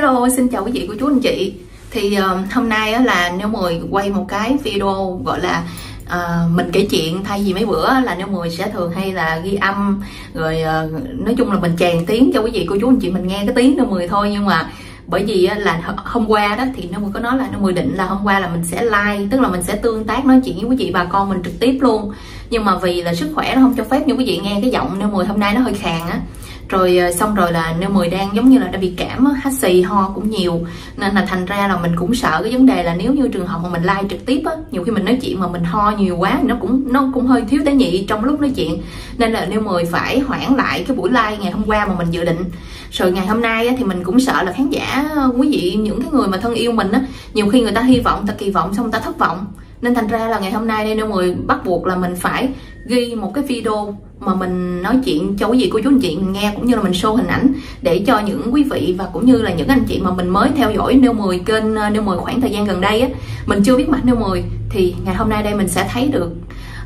Hello, xin chào quý vị cô chú anh chị. Thì uh, hôm nay á, là nếu mười quay một cái video gọi là uh, mình kể chuyện thay vì mấy bữa là nếu mười sẽ thường hay là ghi âm rồi uh, nói chung là mình chèn tiếng cho quý vị cô chú anh chị mình nghe cái tiếng nếu mười thôi. Nhưng mà bởi vì là hôm qua đó thì nếu mười có nói là nếu mười định là hôm qua là mình sẽ like tức là mình sẽ tương tác nói chuyện với quý vị bà con mình trực tiếp luôn. Nhưng mà vì là sức khỏe nó không cho phép như quý vị nghe cái giọng nếu mười hôm nay nó hơi khàn á rồi ờ, xong rồi là nêu mười đang giống như là đã bị cảm hắt xì ho cũng nhiều. Nên là thành ra là mình cũng sợ cái vấn đề là nếu như trường hợp mà mình like trực tiếp á nhiều khi mình nói chuyện mà mình ho nhiều quá thì nó cũng nó cũng hơi thiếu tế nhị trong lúc nói chuyện. Nên là nêu mười phải hoãn lại cái buổi like ngày hôm qua mà mình dự định. Rồi ngày hôm nay á, thì mình cũng sợ là khán giả quý vị những cái người mà thân yêu mình á nhiều khi người ta hy vọng ta kỳ vọng xong người ta thất vọng. Nên thành ra là ngày hôm nay đây nêu mười bắt buộc là mình phải ghi một cái video mà mình nói chuyện cho quý vị cô chú anh chị nghe cũng như là mình show hình ảnh để cho những quý vị và cũng như là những anh chị mà mình mới theo dõi nêu 10 kênh ờ, nêu 10 khoảng thời gian gần đây á mình chưa biết mặt nêu 10 thì ngày hôm nay đây mình sẽ thấy được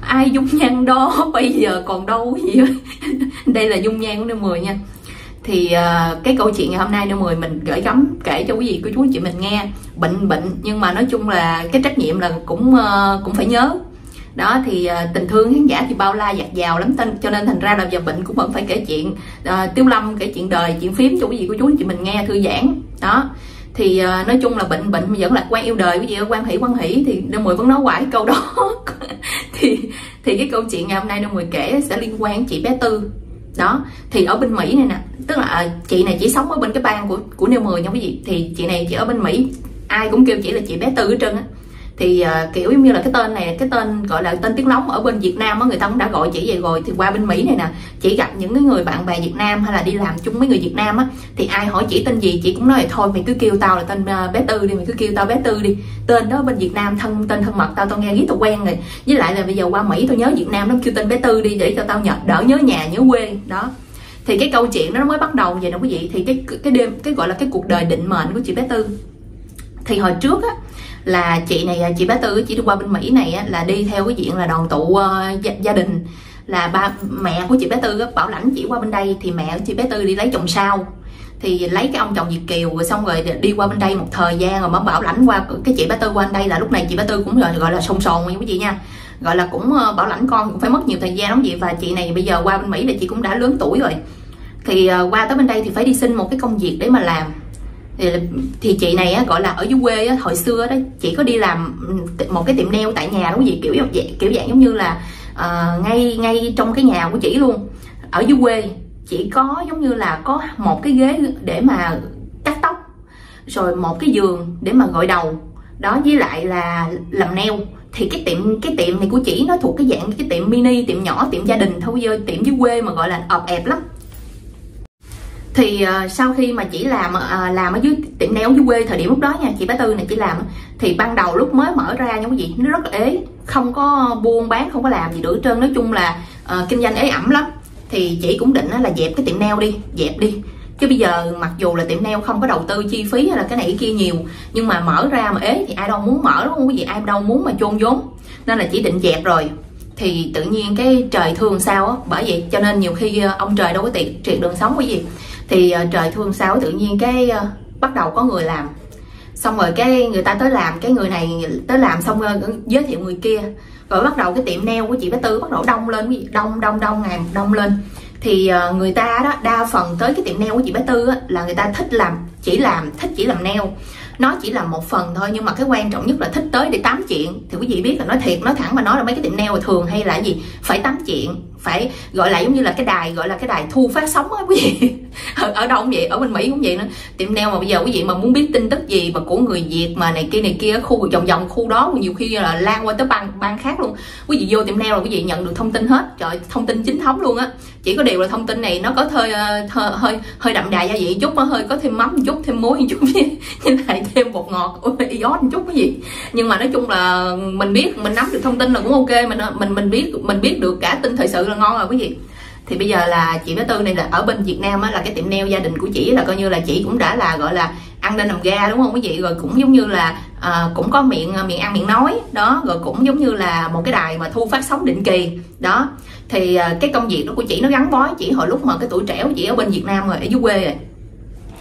ai dung nhan đó. Bây giờ còn đâu gì đây là dung nhan của nêu 10 nha. Thì uh, cái câu chuyện ngày hôm nay nêu 10 mình gửi gắm kể cho quý vị cô chú anh chị mình nghe. Bệnh bệnh nhưng mà nói chung là cái trách nhiệm là cũng uh, cũng phải nhớ đó thì uh, tình thương khán giả thì bao la dạt dào lắm tên cho nên thành ra là giờ bệnh cũng vẫn phải kể chuyện. Ờ, uh, tiêu lâm kể chuyện đời chuyện phím cho quý vị của chú chị mình nghe thư giãn. Đó. Thì uh, nói chung là bệnh bệnh vẫn là quan yêu đời cái gì quan hỷ quan hỷ thì đôi mười vẫn nói hoài câu đó. Thì thì cái câu chuyện ngày hôm nay đôi mười kể sẽ liên quan đến chị bé tư. Đó. Thì ở bên mỹ này nè tức là chị này chỉ sống ở bên cái bang của của nêu mười nha quý vị. Thì chị này chỉ ở bên mỹ ai cũng kêu chị là chị bé tư hết trơn á thì uh, kiểu như là cái tên này cái tên gọi là tên tiếng nóng ở bên Việt Nam á người ta cũng đã gọi chỉ vậy rồi. Thì qua bên Mỹ này nè chỉ gặp những cái người bạn bè Việt Nam hay là đi làm chung với người Việt Nam á thì ai hỏi chỉ tên gì chị cũng nói là thôi mày cứ kêu tao là tên uh, bé Tư đi mày cứ kêu tao bé Tư đi. Tên đó bên Việt Nam thân tên thân mật tao tao nghe biết tao quen rồi. Với lại là bây giờ qua Mỹ tao nhớ Việt Nam nó kêu tên bé Tư đi để cho tao nhớ đỡ nhớ nhà nhớ quê đó. Thì cái câu chuyện nó mới bắt đầu vậy nè quý vị. Thì cái cái đêm cái gọi là cái cuộc đời định mệnh của chị bé Tư. Thì hồi trước á là chị này à, chị bé tư chị đi qua bên mỹ này là đi theo cái diện là đoàn tụ uh, gia, gia đình. Là ba mẹ của chị bé tư bảo lãnh chị qua bên đây thì mẹ của chị bé tư đi lấy chồng sau. Thì lấy cái ông chồng Việt kiều rồi xong rồi đi qua bên đây một thời gian rồi mới bảo lãnh qua cái chị bé tư qua bên đây là lúc này chị bé tư cũng rồi gọi là sồn sồn như quý vị nha. Gọi là cũng ờ, bảo lãnh con cũng phải mất nhiều thời gian lắm vậy và chị này bây giờ qua bên mỹ là chị cũng đã lớn tuổi rồi. Thì ờ, qua tới bên đây thì phải đi xin một cái công việc để mà làm thì, thì chị này á, gọi là ở dưới quê á, hồi xưa đó chị có đi làm ừ, một cái tiệm nail tại nhà đúng gì kiểu dạng kiểu dạng giống như là uh, ngay ngay trong cái nhà của chị luôn. Ở dưới quê chỉ có giống như là có một cái ghế để mà cắt tóc rồi một cái giường để mà gội đầu. Đó với lại là làm nail. Thì cái tiệm cái tiệm này của chị nó thuộc cái dạng cái tiệm mini tiệm nhỏ tiệm gia đình thôi giờ tiệm dưới quê mà gọi là ọp ẹp lắm thì uh, sau khi mà chị làm uh, làm ở dưới tiệm nail dưới quê thời điểm lúc đó nha chị bé tư này chị làm thì ban đầu lúc mới mở ra nha quý vị nó rất là ế không có buôn bán không có làm gì được trơn. Nói chung là uh, kinh doanh ế ẩm lắm. Thì chị cũng định là dẹp cái tiệm nail đi dẹp đi. Chứ bây giờ mặc dù là tiệm nail không có đầu tư chi phí hay là cái này cái kia nhiều nhưng mà mở ra mà ế thì ai đâu muốn mở đúng không quý vị? Ai đâu muốn mà chôn vốn. Nên là chỉ định dẹp rồi. Thì tự nhiên cái trời thương sao á bởi vậy cho nên nhiều khi ông trời đâu có tiệt triệt đường sống quý vị thì ờ, trời thương sáu tự nhiên cái ờ, bắt đầu có người làm. Xong rồi cái người ta tới làm cái người này tới làm xong rồi giới thiệu người kia. Rồi bắt đầu cái tiệm nail của chị bé tư bắt đầu đông lên cái đông đông đông ngày đông lên. Thì người ta đó đa phần tới cái tiệm nail của chị bé tư á, là người ta thích làm chỉ làm thích chỉ làm nail. Nó chỉ là một phần thôi nhưng mà cái quan trọng nhất là thích tới để tám chuyện. Thì quý vị biết là nói thiệt nói thẳng mà nói là mấy cái tiệm nail thường hay là gì? Phải tám chuyện phải gọi là giống như là cái đài gọi là cái đài thu phát sóng á quý vị ở, ở đâu cũng vậy ở bên mỹ cũng vậy nữa. Tiệm nail mà bây giờ quý vị mà muốn biết tin tức gì mà của người việt mà này kia này kia khu vòng vòng khu đó nhiều khi là lan qua tới bang bang khác luôn. Quý vị vô tiệm nail là quý vị nhận được thông tin hết. Trời thông tin chính thống luôn á. Chỉ có điều là thông tin này nó có hơi ờ, hơi hơi, hơi đậm đà gia vị chút nó hơi có thêm mắm một chút thêm muối một chút như lại thêm bột ngọt. Iốt một chút cái gì nhưng mà nói chung là mình biết mình nắm được thông tin là cũng ok mình mình mình biết mình biết được cả tin thời sự là ngon rồi quý vị thì bây giờ là chị bé tư này là ở bên việt nam á là cái tiệm nail gia đình của chị là coi như là chị cũng đã là gọi là ăn nên nằm ga đúng không quý vị? Rồi cũng giống như là à, cũng có miệng ờ, miệng ăn miệng nói đó. Rồi cũng giống như là một cái đài mà thu phát sóng định kỳ đó. Thì à, cái công việc đó của chị nó gắn bó chị hồi lúc mà cái tuổi trẻ của chị ở bên việt nam rồi ở dưới quê rồi.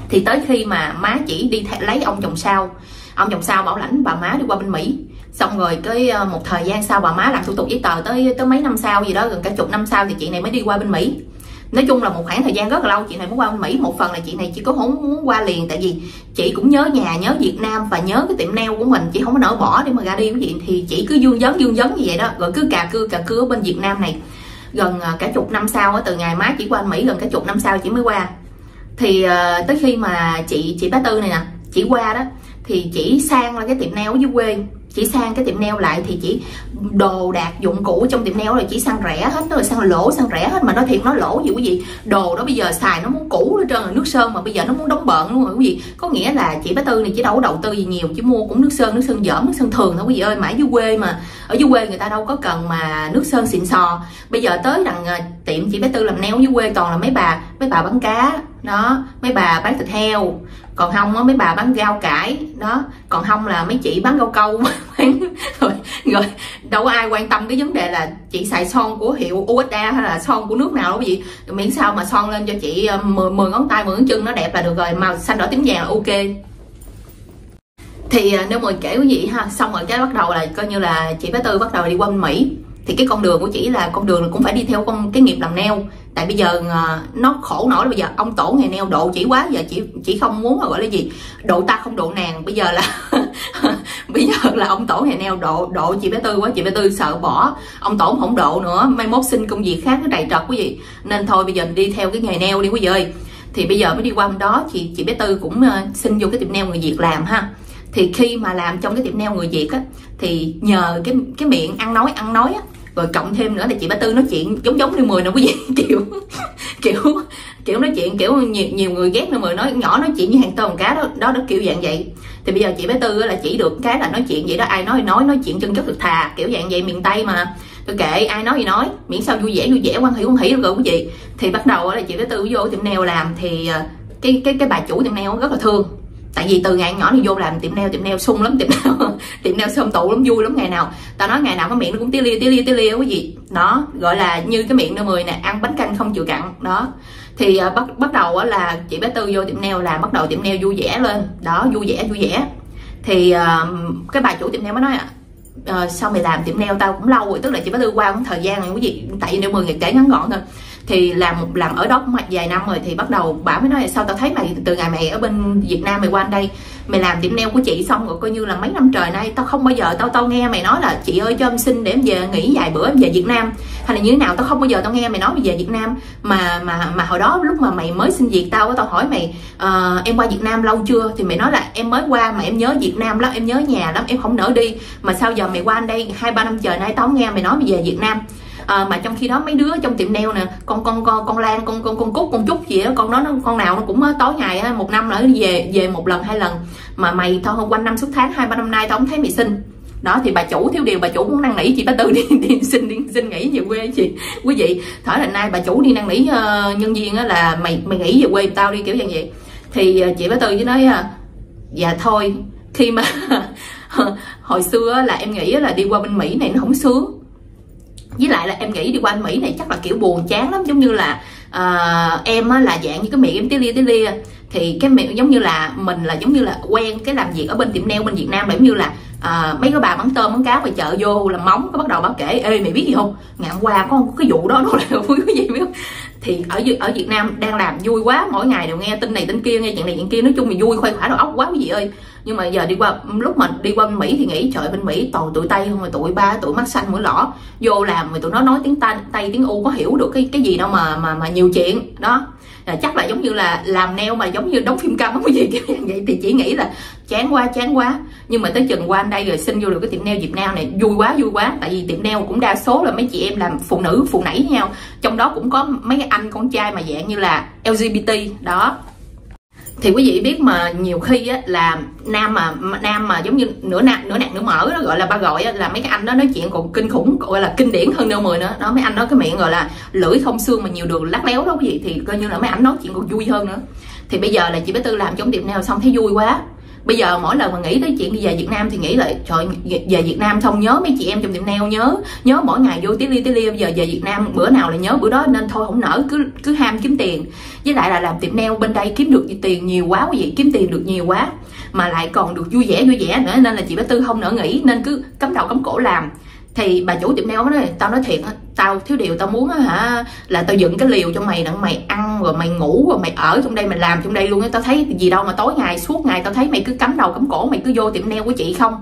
Thì tới khi mà má chị đi lấy ông chồng sau ông chồng sau bảo lãnh bà má đi qua bên mỹ xong rồi cái ờ, một thời gian sau bà má làm thủ tục giấy tờ tới tới mấy năm sau gì đó, gần cả chục năm sau thì chị này mới đi qua bên mỹ. Nói chung là một khoảng thời gian rất là lâu chị này muốn qua bên mỹ. Một phần là chị này chỉ có không muốn qua liền, tại vì chị cũng nhớ nhà, nhớ việt nam và nhớ cái tiệm nail của mình, chị không có nỡ bỏ để mà ra đi với chị. Thì chị cứ dương vấn dương vấn như vậy đó, rồi cứ cà cưa cà cưa ở bên việt nam này. Gần ờ, cả chục năm sau từ ngày má chị qua mỹ, gần cả chục năm sau chị mới qua. Thì ờ, tới khi mà chị chị bá tư này nè, chị qua đó, thì chỉ sang là cái tiệm nail ở dưới quê chỉ sang cái tiệm nail lại thì chỉ đồ đạc dụng cụ trong tiệm nail là chỉ sang rẻ hết rồi sang lỗ, sang rẻ hết. Mà nói thiệt, nó lỗ gì quý vị? Đồ đó bây giờ xài nó muốn cũ hết trơn là nước sơn mà bây giờ nó muốn đóng bợn luôn rồi quý vị. Có nghĩa là chị bá tư này chỉ đâu có đầu tư gì nhiều, chỉ mua cũng nước sơn nước sơn dởm, nước sơn thường thôi quý vị ơi. Mãi dưới quê mà, ở dưới quê người ta đâu có cần mà nước sơn xịn sò. Bây giờ tới đằng à, tiệm chị bé tư làm nail dưới quê toàn là mấy bà mấy bà bán cá, đó, mấy bà bán thịt heo còn không á mấy bà bán rau cải đó. Còn không là mấy chị bán rau câu. Rồi, rồi đâu có ai quan tâm cái vấn đề là chị xài son của hiệu USA hay là son của nước nào đâu gì miễn sao mà son lên cho chị ờ, 10, 10 ngón tay 10 ngón chân nó đẹp là được rồi màu xanh đỏ tím vàng là ok. Thì ờ, nếu mà kể quý vị ha xong rồi cái bắt đầu là coi như là chị bé tư bắt đầu đi qua mỹ thì cái con đường của chị là con đường cũng phải đi theo con cái nghiệp làm neo. Tại bây giờ à, nó khổ nổi bây giờ ông tổ nghề neo độ chỉ quá, giờ chỉ chỉ không muốn mà gọi là gì? Độ ta không độ nàng. Bây giờ là bây giờ là ông tổ nghề neo độ độ chị bé tư quá, chị bé tư sợ bỏ. Ông tổ không độ nữa. Mai mốt xin công việc khác nó đầy trật quý vị. Nên thôi, bây giờ mình đi theo cái nghề neo đi quý vị ơi. Thì bây giờ mới đi qua bên đó, chị chị bé tư cũng ờ, xin vô cái tiệm neo người việt làm ha. Thì khi mà làm trong cái tiệm neo người việt á, thì nhờ cái cái miệng ăn nói ăn nói á rồi cộng thêm nữa là chị ba tư nói chuyện giống giống như mười nè quý vị, kiểu kiểu kiểu nói chuyện kiểu nhiều nhiều người ghét nữa mười nói, nhỏ nói chuyện như hàng tôm cá đó đó đó kiểu dạng vậy. Thì bây giờ chị bé tư là chỉ được cái là nói chuyện vậy đó, ai nói nói nói chuyện chân chất thực thà, kiểu dạng vậy, miền tây mà. Tôi kệ, ai nói gì nói, miễn sao vui vẻ vui vẻ, quan hỷ quan hỷ được rồi quý vị. Thì bắt đầu là chị bé tư vô tiệm nail làm thì ờ, cái cái cái bà chủ tiệm nail rất là thương tại vì từ ngày nhỏ đi vô làm tiệm nail tiệm nail sung lắm tiệm nail tiệm nail sơm tụ lắm vui lắm ngày nào. Tao nói ngày nào có miệng nó cũng tía lia tía lia tía lia quý vị. Nó gọi là như cái miệng nơ mười nè ăn bánh canh không chịu cặn đó. Thì uh, bắt bắt đầu uh, là chị bé tư vô tiệm nail là bắt đầu tiệm nail vui vẻ lên. Đó vui vẻ vui vẻ. Thì uh, cái bà chủ tiệm nail mới nói ạ à, uh, sao mày làm tiệm nail tao cũng lâu rồi tức là chị bé tư qua cũng thời gian này quý vị tại vì nail mười ngày kể ngắn gọn thôi thì làm một làm ở đó cũng vài năm rồi thì bắt đầu bảo mới nói là sao tao thấy mày từ ngày mày ở bên Việt Nam mày qua anh đây mày làm tiệm nail của chị xong rồi coi như là mấy năm trời nay tao không bao giờ tao tao nghe mày nói là chị ơi cho em xin để em về nghỉ vài bữa em về Việt Nam. Hay là như thế nào tao không bao giờ tao nghe mày nói mày về Việt Nam. Mà mà mà hồi đó lúc mà mày mới xin việc tao tao hỏi mày uh, em qua Việt Nam lâu chưa? Thì mày nói là em mới qua mà em nhớ Việt Nam lắm em nhớ nhà lắm em không nỡ đi. Mà sao giờ mày qua anh đây hai ba năm trời nay tao không nghe mày nói mày về Việt Nam? À, mà trong khi đó mấy đứa trong tiệm nail nè con con con con lan con con con cúc con trúc gì đó con đó nó con nào nó cũng tối ngày một năm nữa về về một lần hai lần. Mà mày thôi quanh năm suốt tháng hai ba năm nay tao không thấy mày xin đó thì bà chủ thiếu điều bà chủ muốn năn nỉ chị ba tư đi, đi xin đi xin nghỉ về quê chị quý vị. Thở là nay bà chủ đi năn nỉ uh, nhân viên á là mày mày nghỉ về quê tao đi kiểu như vậy. Thì uh, chị ba tư với nói uh, dạ thôi khi mà hồi xưa là em nghĩ là đi qua bên mỹ này nó không sướng với lại là em nghĩ đi qua anh Mỹ này chắc là kiểu buồn chán lắm giống như là uh, em á, là dạng như cái miệng em tí lia tí lia. Thì cái miệng giống như là mình là giống như là quen cái làm việc ở bên tiệm nail bên Việt Nam là giống như là à, mấy cái bà bán tôm bán cá ngoài chợ vô làm móng có bắt đầu bắt kể ê mày biết gì không? Ngày hôm qua có cái vụ đó nó là vui cái gì biết không? Thì ở ở Việt Nam đang làm vui quá mỗi ngày đều nghe tin này tin kia nghe chuyện này chuyện kia nói chung mình vui khoai khỏa đầu óc quá quý vị ơi nhưng mà giờ đi qua lúc mà đi qua bên Mỹ thì nghĩ trời bên Mỹ toàn tụi Tây không mà tụi ba tụi mắt xanh mũi lỏ vô làm rồi tụi nó nói tiếng Tây, Tây tiếng U có hiểu được cái cái gì đâu mà mà mà nhiều chuyện. Đó. Là chắc là giống như là làm neo mà giống như đóng phim cam cái gì kiểu vậy thì chỉ nghĩ là chán quá chán quá. Nhưng mà tới chừng qua anh đây rồi xin vô được cái tiệm neo Việt Nam này. Vui quá vui quá. Tại vì tiệm neo cũng đa số là mấy chị em làm phụ nữ phụ nảy với nhau. Trong đó cũng có mấy anh con trai mà dạng như là LGBT đó thì quý vị biết mà nhiều khi á, là nam mà nam mà giống như nửa nạc nửa nạc nửa mở đó gọi là ba gọi á, là mấy cái anh đó nói chuyện còn kinh khủng gọi là kinh điển hơn nêu mười nữa. Đó mấy anh đó cái miệng gọi là lưỡi không xương mà nhiều đường lát léo đó quý vị thì coi như là mấy anh nói chuyện còn vui hơn nữa. Thì bây giờ là chị bé tư làm trong tiệm nào xong thấy vui quá bây giờ mỗi lần mà nghĩ tới chuyện đi về Việt Nam thì nghĩ lại, trời về Việt Nam xong nhớ mấy chị em trong tiệm nail nhớ nhớ mỗi ngày vô tí li tí li bây giờ về Việt Nam, bữa nào là nhớ bữa đó nên thôi, không nở cứ cứ ham kiếm tiền. Với lại là làm tiệm nail bên đây kiếm được tiền nhiều quá, quý vị, kiếm tiền được nhiều quá, mà lại còn được vui vẻ vui vẻ nữa, nên là chị bé tư không nỡ nghĩ, nên cứ cấm đầu cấm cổ làm thì bà chủ tiệm nail nói, tao nói thiệt tao thiếu điều tao muốn hả, là tao dựng cái liều cho mày đặng mày ăn rồi mày ngủ rồi mày ở trong đây, mày làm trong đây luôn á. Tao thấy gì đâu mà tối ngày, suốt ngày tao thấy mày cứ cắm đầu cắm cổ, mày cứ vô tiệm nail của chị không?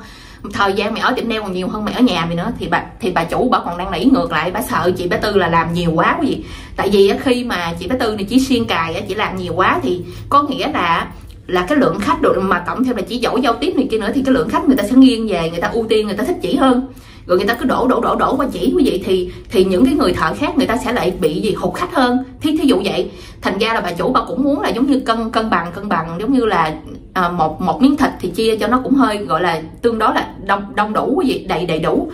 Thời gian mày ở tiệm nail còn nhiều hơn mày ở nhà mày nữa. Thì bà thì bà chủ bà còn đang nảy ngược lại, bà sợ chị bé tư là làm nhiều quá cái gì tại vì khi mà chị bé tư này chỉ xuyên cài chỉ làm nhiều quá thì có nghĩa là là cái lượng khách được mà cộng thêm là chỉ giỏi giao tiếp này kia nữa, thì cái lượng khách người ta sẽ nghiêng về, người ta ưu tiên, người ta thích chỉ hơn rồi người ta cứ đổ đổ đổ đổ qua chỉ quý vị thì thì những cái người thợ khác người ta sẽ lại bị gì? Hụt khách hơn. Thí thí dụ vậy. Thành ra là bà chủ bà cũng muốn là giống như cân cân bằng cân bằng giống như là à, một một miếng thịt thì chia cho nó cũng hơi gọi là tương đối là đông đông đủ quý vị đầy đầy đủ.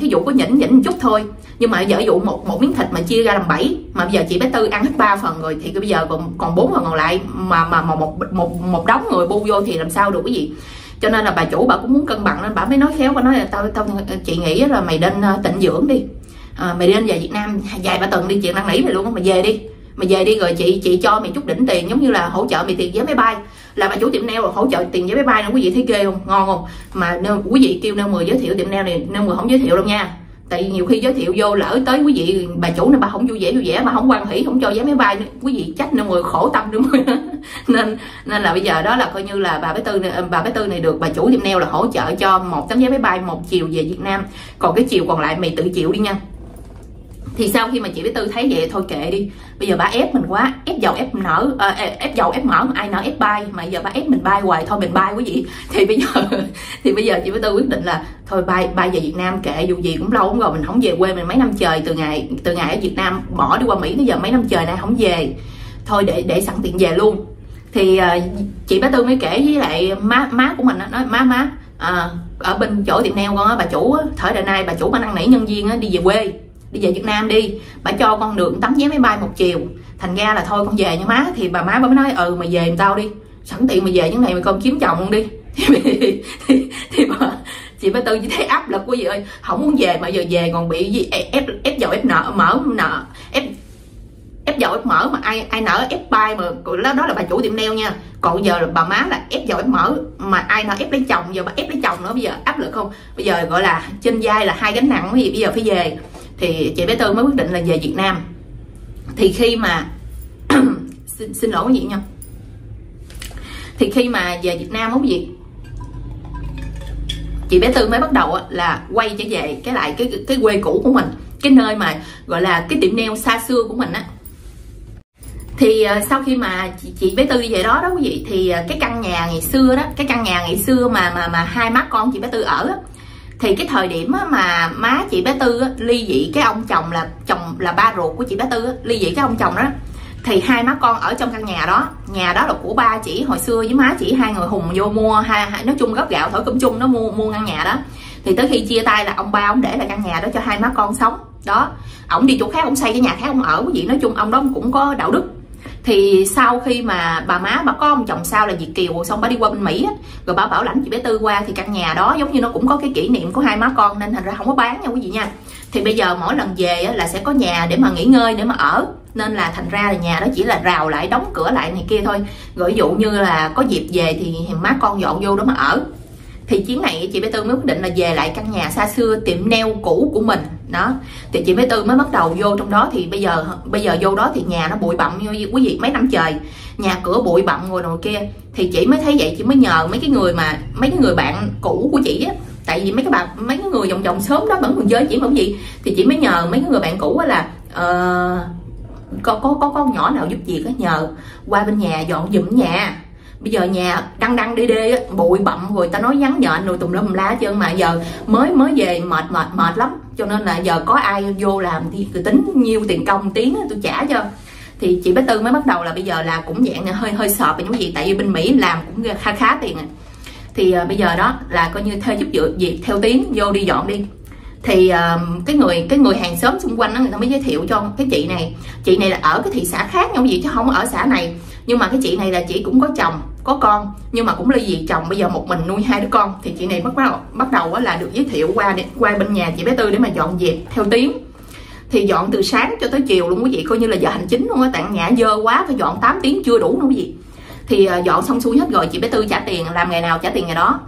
Thí dụ có nhỉnh nhỉnh một chút thôi. Nhưng mà giờ dụ một một miếng thịt mà chia ra làm bảy mà bây giờ chị bé tư ăn hết ba phần rồi thì bây giờ còn còn bốn phần còn lại mà mà, mà một một một đống người bu vô thì làm sao được quý vị cho nên là bà chủ bà cũng muốn cân bằng nên bà mới nói khéo bà nói là tao tao chị nghĩ là mày nên ờ, tịnh dưỡng đi. À, mày nên về Việt Nam dài ba tuần đi chuyện đang nỉ mày luôn mày về đi. Mày về đi rồi chị chị cho mày chút đỉnh tiền giống như là hỗ trợ mày tiền vé máy bay. Là bà chủ tiệm nail hỗ trợ tiền vé máy bay nữa quý vị thấy ghê không? Ngon không? Mà nếu quý vị kêu nail mười giới thiệu tiệm nail này nail mười không giới thiệu đâu nha tại vì nhiều khi giới thiệu vô lỡ tới quý vị bà chủ này bà không vui vẻ vui vẻ mà không quan hỷ không cho vé máy bay quý vị trách nên người khổ tâm nữa nên nên là bây giờ đó là coi như là bà bé tư này, bà bé tư này được bà chủ tiệm neo là hỗ trợ cho một tấm vé máy bay một chiều về Việt Nam. Còn cái chiều còn lại mày tự chịu đi nha thì sau khi mà chị bé tư thấy vậy thôi kệ đi. Bây giờ bà ép mình quá ép dầu ép nở à, ép dầu ép mỡ ai nở ép bay. Mà giờ bà ép mình bay hoài thôi mình bay quý vị. Thì bây giờ thì bây giờ chị bé tư quyết định là thôi bay bay về việt nam kệ dù gì cũng lâu lắm rồi mình không về quê mình mấy năm trời. Từ ngày từ ngày ở việt nam bỏ đi qua mỹ bây giờ mấy năm trời nay không về. Thôi để để sẵn tiền về luôn. Thì uh, chị bé tư mới kể với lại má má của mình nói má má à, ở bên chỗ tiệm nail con á bà chủ á, thời đại nay bà chủ bà năn nỉ nhân viên á, đi về quê đi về Việt Nam đi. Bà cho con được tấm vé máy bay một chiều. Thành ra là thôi con về nha má. Thì bà má bà mới nói ừ mày về giùm tao đi. Sẵn tiện mày về những này mày con kiếm chồng luôn đi. Thì, thì, thì bà, chị bà tư chỉ thấy áp lực quý vị ơi. Không muốn về mà giờ về còn bị gì ép ép dầu ép nợ mở nợ ép ép dầu ép mở mà ai ai nợ ép bay mà đó, đó là bà chủ tiệm neo nha. Còn giờ là bà má là ép dầu ép mở mà ai nợ ép lấy chồng giờ bà ép lấy chồng nữa bây giờ áp lực không? Bây giờ gọi là trên vai là hai gánh nặng cái gì bây giờ phải về thì chị bé tư mới quyết định là về việt nam. Thì khi mà xin, xin lỗi quý vị nha. Thì khi mà về việt nam quý vị chị bé tư mới bắt đầu là quay trở về cái lại cái cái quê cũ của mình cái nơi mà gọi là cái tiệm nail xa xưa của mình á. Thì ờ, sau khi mà chị, chị bé tư đi về đó đó quý vị thì ờ, cái căn nhà ngày xưa đó cái căn nhà ngày xưa mà mà mà hai má con chị bé tư ở đó, thì cái thời điểm mà má chị bé tư ly dị cái ông chồng là chồng là ba ruột của chị bé tư ly dị cái ông chồng đó thì hai má con ở trong căn nhà đó nhà đó là của ba chị hồi xưa với má chị hai người hùng vô mua hai, hai nói chung góp gạo thổi cơm chung nó mua mua căn nhà đó. Thì tới khi chia tay là ông ba ông để lại căn nhà đó cho hai má con sống. Đó ổng đi chỗ khác ông xây cái nhà khác ông ở cái gì nói chung ông đó cũng có đạo đức thì sau khi mà bà má bà có ông chồng sao là Việt Kiều xong bà đi qua bên Mỹ á, rồi bà bảo lãnh chị bé Tư qua thì căn nhà đó giống như nó cũng có cái kỷ niệm của hai má con nên thành ra không có bán nha quý vị nha. Thì bây giờ mỗi lần về á, là sẽ có nhà để mà nghỉ ngơi để mà ở. Nên là thành ra là nhà đó chỉ là rào lại đóng cửa lại này kia thôi. Rồi dụ như là có dịp về thì má con dọn vô đó mà ở. Thì chuyến này chị bé tư mới quyết định là về lại căn nhà xa xưa tiệm nail cũ của mình đó. Thì chị mới tư mới bắt đầu vô trong đó thì bây giờ bây giờ vô đó thì nhà nó bụi bặm như quý vị mấy năm trời. Nhà cửa bụi bặm ngồi nồi kia. Thì chị mới thấy vậy chị mới nhờ mấy cái người mà mấy cái người bạn cũ của chị á. Tại vì mấy cái bạn mấy cái người vòng vòng sớm đó vẫn còn giới chị không gì. Thì chị mới nhờ mấy cái người bạn cũ là uh, có có có con nhỏ nào giúp việc á nhờ qua bên nhà dọn dụm nhà. Bây giờ nhà đăng đăng đi đi bụi bặm rồi ta nói vắng nhện rồi tùm lum lá hết trơn mà giờ mới mới về mệt mệt mệt lắm cho nên là giờ có ai vô làm thì cứ tính nhiêu tiền công tiếng tôi trả cho. Thì chị bé tư mới bắt đầu là bây giờ là cũng dạng hơi hơi sợ về những gì tại vì bên mỹ làm cũng khá khá tiền à. thì uh, bây giờ đó là coi như thuê giúp việc việc theo tiếng vô đi dọn đi. Thì uh, cái người cái người hàng xóm xung quanh đó người ta mới giới thiệu cho cái chị này. Chị này là ở cái thị xã khác nhau gì chứ không ở xã này nhưng mà cái chị này là chị cũng có chồng có con. Nhưng mà cũng ly dị chồng bây giờ một mình nuôi hai đứa con. Thì chị này bắt đầu bắt đầu là được giới thiệu qua để, qua bên nhà chị bé tư để mà dọn dẹp theo tiếng. Thì dọn từ sáng cho tới chiều luôn quý vị coi như là giờ hành chính luôn á. Tặng nhà dơ quá phải dọn 8 tiếng chưa đủ luôn quý vị. Thì ờ, dọn xong xuôi hết rồi chị bé tư trả tiền làm ngày nào trả tiền ngày đó.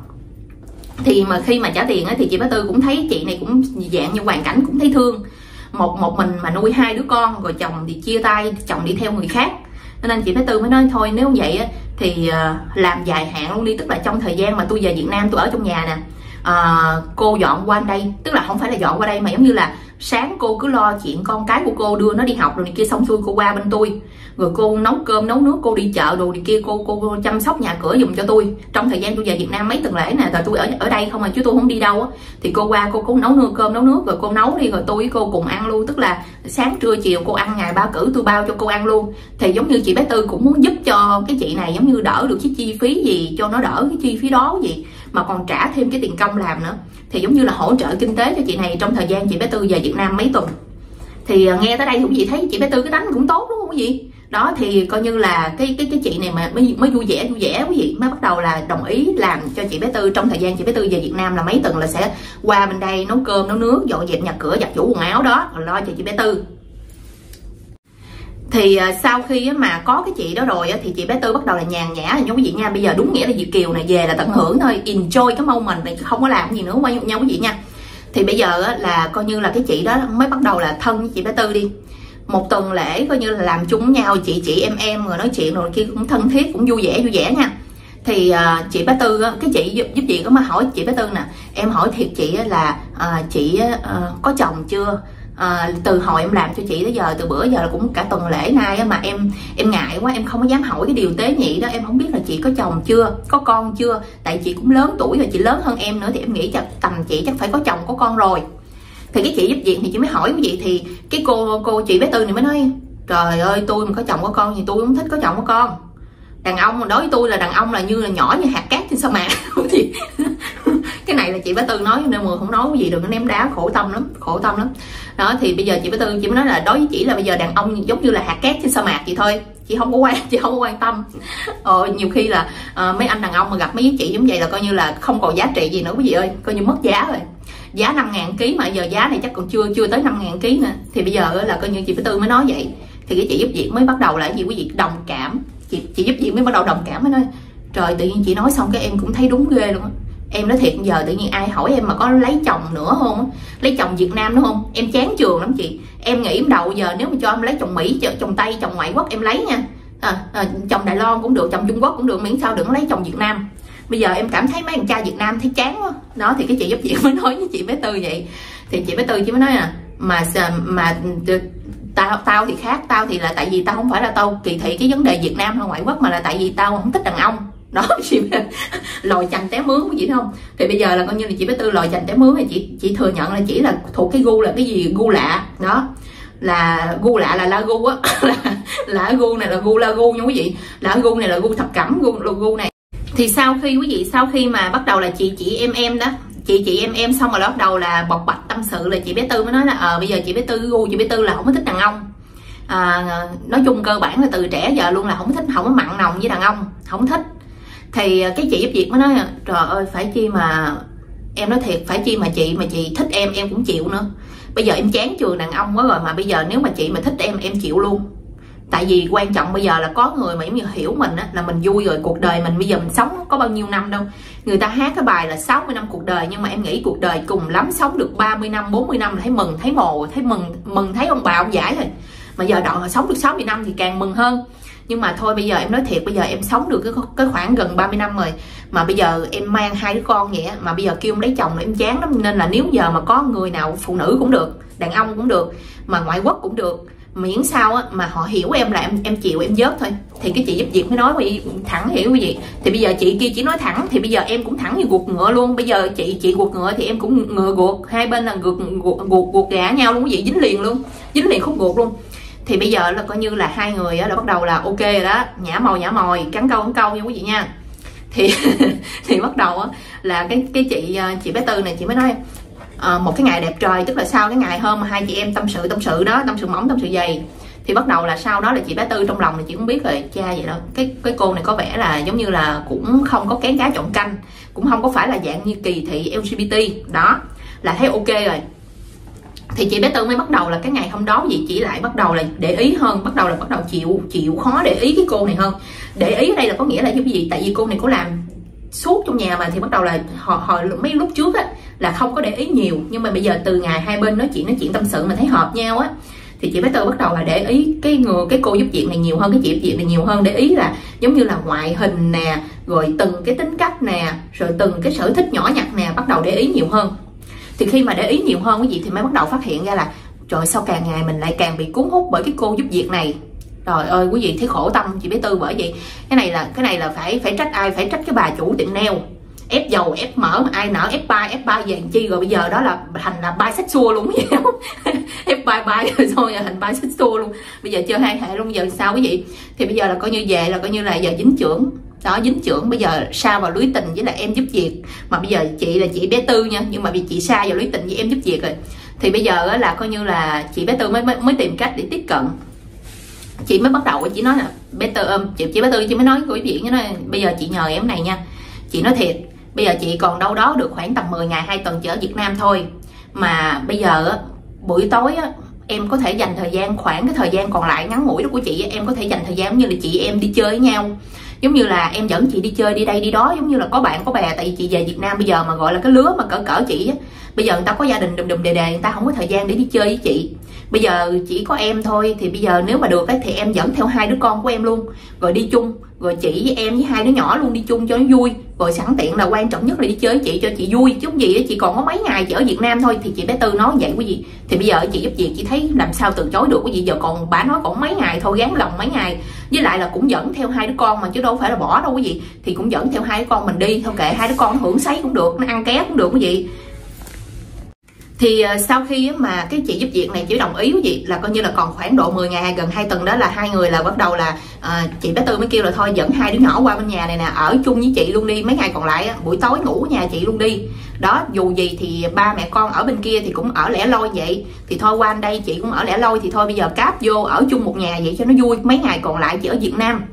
Thì mà khi mà trả tiền á, thì chị bé tư cũng thấy chị này cũng dạng như hoàn cảnh cũng thấy thương. Một một mình mà nuôi hai đứa con rồi chồng thì chia tay chồng đi theo người khác nên anh chị Thái tư mới nói thôi, nếu vậy thì ờ, làm dài hạn luôn đi, tức là trong thời gian mà tôi về việt nam tôi ở trong nhà nè. Ờ, cô dọn qua đây, tức là không phải là dọn qua đây mà giống như là sáng cô cứ lo chuyện con cái của cô đưa nó đi học rồi này kia xong xuôi cô qua bên tôi. Rồi cô nấu cơm nấu nước cô đi chợ đồ này kia cô cô, cô chăm sóc nhà cửa dùng cho tôi. Trong thời gian tôi về Việt Nam mấy tuần lễ nè rồi tôi ở ở đây không mà chứ tôi không đi đâu á. Thì cô qua cô cũng nấu nước cơm nấu nước rồi cô nấu đi rồi tôi với cô cùng ăn luôn. Tức là sáng trưa chiều cô ăn ngày ba cử tôi bao cho cô ăn luôn. Thì giống như chị bé tư cũng muốn giúp cho cái chị này giống như đỡ được cái chi phí gì cho nó đỡ cái chi phí đó gì mà còn trả thêm cái tiền công làm nữa. Thì giống như là hỗ trợ kinh tế cho chị này trong thời gian chị bé tư về Việt Nam mấy tuần. Thì à, nghe tới đây cũng gì thấy chị bé tư cái đánh cũng tốt đúng không quý vị? Đó, thì coi như là cái cái cái chị này mà mới mới vui vẻ vui vẻ quý vị, mới bắt đầu là đồng ý làm cho chị bé tư trong thời gian chị bé tư về Việt Nam là mấy tuần là sẽ qua bên đây nấu cơm, nấu nước dọn dẹp nhà cửa, giặt giũ quần áo đó rồi lo cho chị bé tư thì à, sau khi mà có cái chị đó rồi thì chị bé tư bắt đầu là nhàn nhã nha quý vị nha. Bây giờ đúng nghĩa là Việt kiều này về là tận hưởng thôi. Enjoy cái moment này không có làm gì nữa quay nhau quý vị nha. Thì bây giờ là coi như là cái chị đó mới bắt đầu là thân với chị bé tư đi. Một tuần lễ coi như là làm chung nhau chị chị em em rồi nói chuyện rồi kia cũng thân thiết cũng vui vẻ vui vẻ nha. Thì uh, chị bé tư cái chị giúp, giúp chị có mà hỏi chị bé tư nè. Em hỏi thiệt chị là uh, chị uh, có chồng chưa à, từ hồi em làm cho chị tới giờ từ bữa giờ là cũng cả tuần lễ nay mà em em ngại quá em không có dám hỏi cái điều tế nhị đó. Em không biết là chị có chồng chưa có con chưa. Tại chị cũng lớn tuổi rồi chị lớn hơn em nữa thì em nghĩ chắc tầm chị chắc phải có chồng có con rồi. Thì cái chị giúp việc thì chị mới hỏi cái gì thì cái cô cô chị bé tư này mới nói trời ơi tôi mà có chồng có con thì tôi không thích có chồng có con. Đàn ông đối với tôi là đàn ông là như là nhỏ như hạt cát trên sa mạc. Thì cái này là chị bé tư nói nên mà không nói cái gì được ném đá khổ tâm lắm khổ tâm lắm. Đó thì bây giờ chị bé tư chị mới nói là đối với chị là bây giờ đàn ông giống như là hạt cát trên sa mạc vậy thôi. Chị không có quan chị không có quan tâm. Ờ, nhiều khi là uh, mấy anh đàn ông mà gặp mấy chị giống vậy là coi như là không còn giá trị gì nữa quý vị ơi. Coi như mất giá rồi. Giá 5 ngàn ký mà giờ giá này chắc còn chưa chưa tới 5 ngàn ký nữa. Thì bây giờ là coi như chị bé tư mới nói vậy. Thì cái chị giúp việc mới bắt đầu là gì quý vị? Đồng cảm. Chị chị giúp việc mới bắt đầu đồng cảm mới nói trời tự nhiên chị nói xong cái em cũng thấy đúng ghê luôn á em nói thiệt giờ tự nhiên ai hỏi em mà có lấy chồng nữa không? Lấy chồng việt nam nữa không? Em chán trường lắm chị. Em nghĩ đầu giờ nếu mà cho em lấy chồng mỹ chồng tây chồng ngoại quốc em lấy nha. À, à, chồng đài loan cũng được chồng trung quốc cũng được miễn sao đừng lấy chồng việt nam. Bây giờ em cảm thấy mấy thằng cha việt nam thấy chán quá. Đó thì cái chị giúp chị mới nói với chị bé tư vậy. Thì chị bé tư chị mới nói à mà mà tao tao thì khác tao thì là tại vì tao không phải là tao kỳ thị cái vấn đề việt nam hay ngoại quốc mà là tại vì tao không thích đàn ông đó chị lòi chành té mướn chị không? Thì bây giờ là coi như là chị bé tư lòi chành té mướn thì chị chị thừa nhận là chỉ là thuộc cái gu là cái gì gu lạ. Đó là gu lạ là la gu á. Là, là gu này là gu la gu nha quý vị. Là gu này là gu thập cẩm gu là gu này. Thì sau khi quý vị sau khi mà bắt đầu là chị chị em em đó chị chị em em xong rồi bắt đầu là bộc bạch tâm sự là chị bé tư mới nói là ờ à, bây giờ chị bé tư gu chị bé tư là không có thích đàn ông. À, nói chung cơ bản là từ trẻ giờ luôn là không thích không có mặn nồng với đàn ông không thích thì à, cái chị giúp việc mới nói trời ơi, phải chi mà em nói thiệt, phải chi mà chị mà chị thích em em cũng chịu nữa. Bây giờ em chán trường đàn ông quá rồi mà bây giờ nếu mà chị mà thích em em chịu luôn. Tại vì quan trọng bây giờ là có người mà giống như hiểu mình á, là mình vui rồi, cuộc đời mình bây giờ mình sống có bao nhiêu năm đâu. Người ta hát cái bài là 60 năm cuộc đời, nhưng mà em nghĩ cuộc đời cùng lắm sống được 30 năm 40 năm là thấy mừng, thấy mồ, thấy mừng mừng thấy ông bà ông giải rồi. Mà giờ đoạn sống được 60 năm thì càng mừng hơn nhưng mà thôi bây giờ em nói thiệt bây giờ em sống được cái cái khoảng gần 30 năm rồi. Mà bây giờ em mang hai đứa con vậy mà bây giờ kêu em lấy chồng là em chán lắm. Nên là nếu giờ mà có người nào phụ nữ cũng được đàn ông cũng được mà ngoại quốc cũng được miễn sao á mà họ hiểu em là em em chịu em dớt thôi. Thì cái chị giúp việc mới nói quý thẳng hiểu quý vị thì bây giờ chị kia chỉ nói thẳng thì bây giờ em cũng thẳng như guột ngựa luôn. Bây giờ chị chị guột ngựa thì em cũng ngựa guột hai bên là guột guột guột, guột gã nhau luôn quý vị dính liền luôn dính liền khúc guột luôn thì bây giờ là coi như là hai người đã bắt đầu là ok rồi đó. Nhả mồi nhả mồi cắn câu cắn câu nha quý vị nha. Thì thì bắt đầu là cái cái chị ờ, chị bé tư này chị mới nói à, một cái ngày đẹp trời tức là sau cái ngày hôm mà hai chị em tâm sự tâm sự đó tâm sự mỏng tâm sự dày thì bắt đầu là sau đó là chị bé tư trong lòng là chị cũng biết rồi cha vậy đó cái cái cô này có vẻ là giống như là cũng không có kén cá chọn canh cũng không có phải là dạng như kỳ thị lgbt đó là thấy ok rồi thì chị bé tư mới bắt đầu là cái ngày hôm đó gì chị lại bắt đầu là để ý hơn, bắt đầu là bắt đầu chịu chịu khó để ý cái cô này hơn. Để ý ở đây là có nghĩa là cái gì tại vì cô này có làm suốt trong nhà mà thì bắt đầu là họ hồi mấy lúc trước á, là không có để ý nhiều. Nhưng mà bây giờ từ ngày hai bên nói chuyện nói chuyện tâm sự mà thấy hợp nhau á, thì chị bé tư bắt đầu là để ý cái người, cái cô giúp việc này nhiều hơn, cái chị giúp việc này nhiều hơn. Để ý là giống như là ngoại hình nè, rồi từng cái tính cách nè, rồi từng cái sở thích nhỏ nhặt nè, bắt đầu để ý nhiều hơn thì khi mà để ý nhiều hơn quý vị thì mới bắt đầu phát hiện ra là, trời sao càng ngày mình lại càng bị cuốn hút bởi cái cô giúp việc này. Trời ơi, quý vị thấy khổ tâm, chị bé tư bởi vậy. Cái này là, cái này là phải phải trách ai? Phải trách cái bà chủ tiệm nail. Ép dầu, ép mỡ, mà ai nở ép bay ép bay vàng chi. Rồi bây giờ đó là thành là bay sách xua luôn vậy ép bay bay rồi xong rồi thành bay sách xua luôn. Bây giờ chơi hai hệ luôn, giờ sao quý vị? Thì bây giờ là coi như về, là coi như là giờ dính trưởng đó dính trưởng. Bây giờ sa vào lưới tình với lại em giúp việc. Mà bây giờ chị là chị bé tư nha. Nhưng mà vì chị sa vào lưới tình với em giúp việc rồi. Thì bây giờ là coi như là chị bé tư mới mới, mới tìm cách để tiếp cận. Chị mới bắt đầu chị nói là bé tư ôm chị, chị bé tư chị mới nói quý vị nói bây giờ chị nhờ em này nha. Chị nói thiệt bây giờ chị còn đâu đó được khoảng tầm 10 ngày hai tuần chị ở Việt Nam thôi. Mà bây giờ buổi tối em có thể dành thời gian khoảng cái thời gian còn lại ngắn ngủi đó của chị em có thể dành thời gian như là chị em đi chơi với nhau giống như là em dẫn chị đi chơi đi đây đi đó, giống như là có bạn, có bè, tại vì chị về Việt Nam bây giờ mà gọi là cái lứa mà cỡ cỡ chị á. Bây giờ người ta có gia đình đùm đùm đề đề người ta không có thời gian để đi chơi với chị bây giờ chỉ có em thôi thì bây giờ nếu mà được ấy, thì em dẫn theo hai đứa con của em luôn. Rồi đi chung rồi chị với em với hai đứa nhỏ luôn đi chung cho nó vui. Rồi sẵn tiện là quan trọng nhất là đi chơi chị cho chị vui. Chứ gì chị còn có mấy ngày chị ở Việt Nam thôi thì chị bé Tư nói vậy quý vị. Thì bây giờ chị giúp việc chị thấy làm sao từ chối được quý vị. Giờ còn bà nói còn mấy ngày thôi gán lòng mấy ngày. Với lại là cũng dẫn theo hai đứa con mà chứ đâu phải là bỏ đâu quý vị. Thì cũng dẫn theo hai đứa con mình đi thôi kệ hai đứa con nó hưởng sấy cũng được nó ăn ké cũng được quý vị thì ờ, sau khi mà cái chị giúp việc này chỉ đồng ý với chị là coi như là còn khoảng độ 10 ngày gần hai tuần đó là hai người là bắt đầu là uh, chị bé tư mới kêu là thôi dẫn hai đứa nhỏ qua bên nhà này nè ở chung với chị luôn đi mấy ngày còn lại buổi tối ngủ nhà chị luôn đi. Đó dù gì thì ba mẹ con ở bên kia thì cũng ở lẻ loi vậy. Thì thôi qua anh đây chị cũng ở lẻ loi thì thôi bây giờ cáp vô ở chung một nhà vậy cho nó vui mấy ngày còn lại chị ở Việt Nam.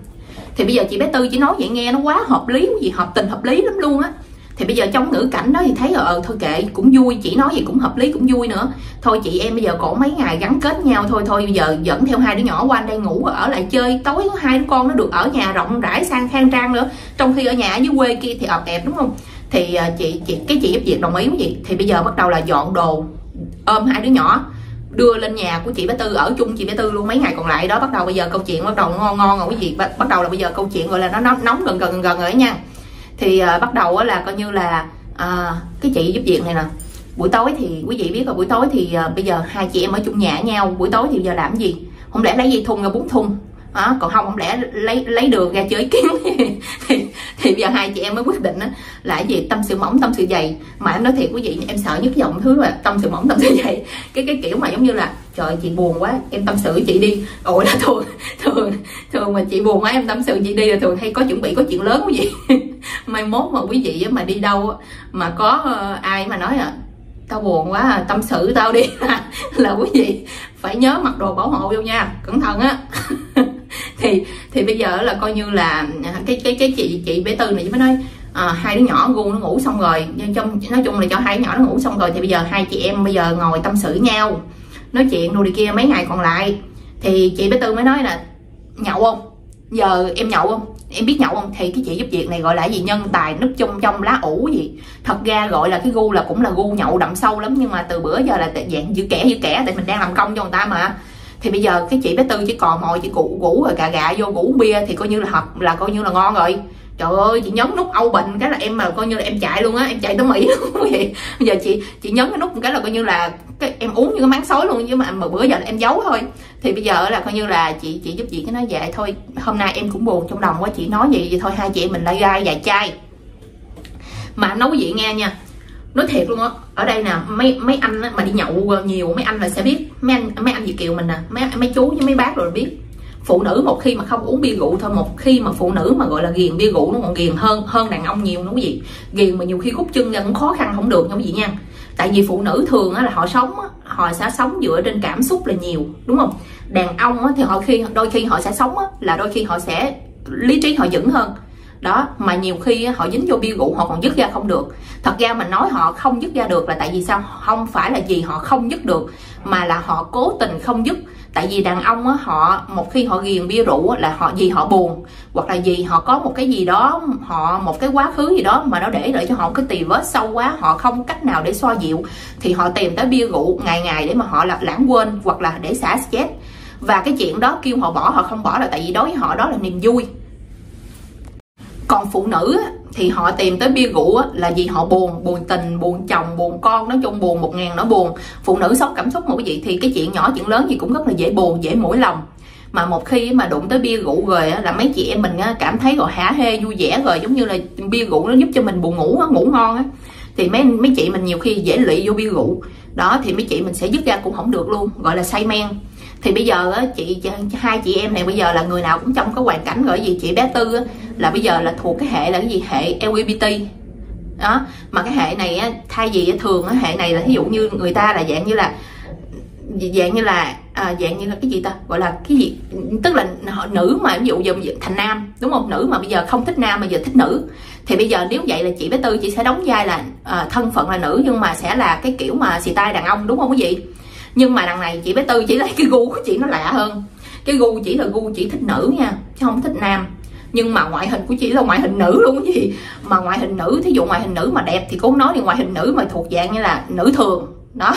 Thì bây giờ chị bé tư chỉ nói vậy nghe nó quá hợp lý gì hợp tình hợp lý lắm luôn á thì bây giờ trong ngữ cảnh đó thì thấy ờ thôi kệ, cũng vui, chỉ nói gì cũng hợp lý, cũng vui nữa. Thôi chị em bây giờ cổ mấy ngày gắn kết nhau thôi thôi bây giờ dẫn theo hai đứa nhỏ qua đây ngủ, ở lại chơi, tối hai đứa con nó được ở nhà rộng rãi, sang khang trang nữa. Trong khi ở nhà ở dưới quê kia thì ọp ẹp, đúng không? Thì ờ, chị chị, cái chị giúp việc đồng ý với chị. Thì bây giờ bắt đầu là dọn đồ, ôm hai đứa nhỏ, đưa lên nhà của chị bé tư, ở chung chị bé tư luôn mấy ngày còn lại. Đó, bắt đầu bây giờ câu chuyện bắt đầu ngon ngon rồi quý vị. Bắt đầu là bây giờ câu chuyện gọi là nó nóng nóng gần gần gần rồi đó nha thì uh, bắt đầu là coi như là uh, cái chị giúp việc này nè. Buổi tối thì quý vị biết là buổi tối thì uh, bây giờ hai chị em ở chung nhà nhau buổi tối thì giờ làm gì? Không lẽ lấy dây thun ra bún thun? À, còn không không lẽ lấy lấy đường ra chơi kiến thì thì bây giờ hai chị em mới quyết định đó, là cái gì? Tâm sự mỏng tâm sự dày. Mà em nói thiệt quý vị em sợ nhất dòng thứ là tâm sự mỏng tâm sự dày. Cái cái kiểu mà giống như là trời chị buồn quá em tâm sự chị đi. Ôi là thường thường thường mà chị buồn quá em tâm sự chị đi là thường hay có chuẩn bị có chuyện lớn quý vị. Mai mốt mà quý vị mà đi đâu mà có ờ, ai mà nói à tao buồn quá à, tâm sự tao đi. Là quý vị phải nhớ mặc đồ bảo hộ vô nha. Cẩn thận á. thì thì bây giờ là coi như là à, cái cái cái chị chị bé tư này mới nói à, hai đứa nhỏ gu nó ngủ xong rồi. Nhưng trong nói chung là cho hai đứa nhỏ nó ngủ xong rồi thì bây giờ hai chị em bây giờ ngồi tâm sự nhau nói chuyện đồ đi kia mấy ngày còn lại. Thì chị bé tư mới nói là nhậu không? Giờ em nhậu không? Em biết nhậu không? Thì cái chị giúp việc này gọi là gì? Nhân tài núp chung trong lá ủ gì? Thật ra gọi là cái gu là cũng là gu nhậu đậm sâu lắm nhưng mà từ bữa giờ là dạng giữ kẻ giữ kẻ tại mình đang làm công cho người ta mà thì bây giờ cái chị bé tư chỉ còn mồi chị cụ, ngủ rồi cà gà vô ngủ bia thì coi như là hợp, là coi như là ngon rồi. Trời ơi, chị nhấn nút âu bình cái là em mà coi như là em chạy luôn á, em chạy tới mỹ luôn vậy. Bây giờ chị chị nhấn cái nút một cái là coi như là cái em uống như cái máng sói luôn chứ mà mà bữa giờ là em giấu thôi. Thì bây giờ là coi như là chị chị giúp chị cái nói vậy thôi. Hôm nay em cũng buồn trong lòng quá, chị nói gì vậy thôi, hai chị em mình lại gai vài chai. Mà nói vậy nghe nha nói thiệt luôn á ở đây nè mấy mấy anh mà đi nhậu nhiều mấy anh là sẽ biết mấy anh mấy anh việt kiều mình nè mấy mấy chú với mấy bác rồi biết. Phụ nữ một khi mà không uống bia rượu thôi một khi mà phụ nữ mà gọi là ghiền bia rượu nó còn ghiền hơn hơn đàn ông nhiều đúng quý vị. Ghiền mà nhiều khi khúc chân ra cũng khó khăn không được nha quý vị nha. Tại vì phụ nữ thường á, là họ sống họ sẽ sống dựa trên cảm xúc là nhiều đúng không? Đàn ông á, thì họ khi đôi khi họ sẽ sống á, là đôi khi họ sẽ lý trí họ vững hơn đó mà nhiều khi họ dính vô bia rượu họ còn dứt ra không được. Thật ra mình nói họ không dứt ra được là tại vì sao? Không phải là gì họ không dứt được mà là họ cố tình không dứt. Tại vì đàn ông á, họ một khi họ ghiền bia rượu là họ gì họ buồn hoặc là gì họ có một cái gì đó họ một cái quá khứ gì đó mà nó để lại cho họ cái tì vết sâu quá họ không cách nào để xoa dịu thì họ tìm tới bia rượu ngày ngày để mà họ là lãng quên hoặc là để xả stress. Và cái chuyện đó kêu họ bỏ họ không bỏ là tại vì đối với họ đó là niềm vui còn phụ nữ thì họ tìm tới bia rượu là vì họ buồn buồn tình, buồn chồng, buồn con, nói chung buồn một ngàn nó buồn. Phụ nữ sống cảm xúc một cái gì thì cái chuyện nhỏ, chuyện lớn gì cũng rất là dễ buồn, dễ mũi lòng. Mà một khi mà đụng tới bia rượu rồi là mấy chị em mình cảm thấy rồi hả hê, vui vẻ rồi, giống như là bia rượu nó giúp cho mình buồn ngủ ngủ ngon á. Thì mấy mấy chị mình nhiều khi dễ lụy vô bia rượu. Đó, thì mấy chị mình sẽ dứt ra cũng không được luôn, gọi là say men thì bây giờ á chị hai chị em này bây giờ là người nào cũng trong cái hoàn cảnh gọi gì chị bé tư á, là bây giờ là thuộc cái hệ là cái gì? Hệ LGBT đó mà cái hệ này á, thay vì thường cái hệ này là ví dụ như người ta là dạng như là dạng như là à, dạng như là cái gì ta? Gọi là cái gì? Tức là họ nữ mà ví dụ giờ thành nam đúng không? Nữ mà bây giờ không thích nam mà giờ thích nữ. Thì bây giờ nếu vậy là chị bé tư chị sẽ đóng vai là à, thân phận là nữ nhưng mà sẽ là cái kiểu mà xì tai đàn ông đúng không quý vị? Nhưng mà đằng này chị bé tư chỉ lấy cái gu của chị, nó lạ hơn. Cái gu chỉ là gu chỉ thích nữ nha, chứ không thích nam. Nhưng mà ngoại hình của chị là ngoại hình nữ luôn gì mà ngoại hình nữ, thí dụ ngoại hình nữ mà đẹp thì cũng nói, thì ngoại hình nữ mà thuộc dạng như là nữ thường. Đó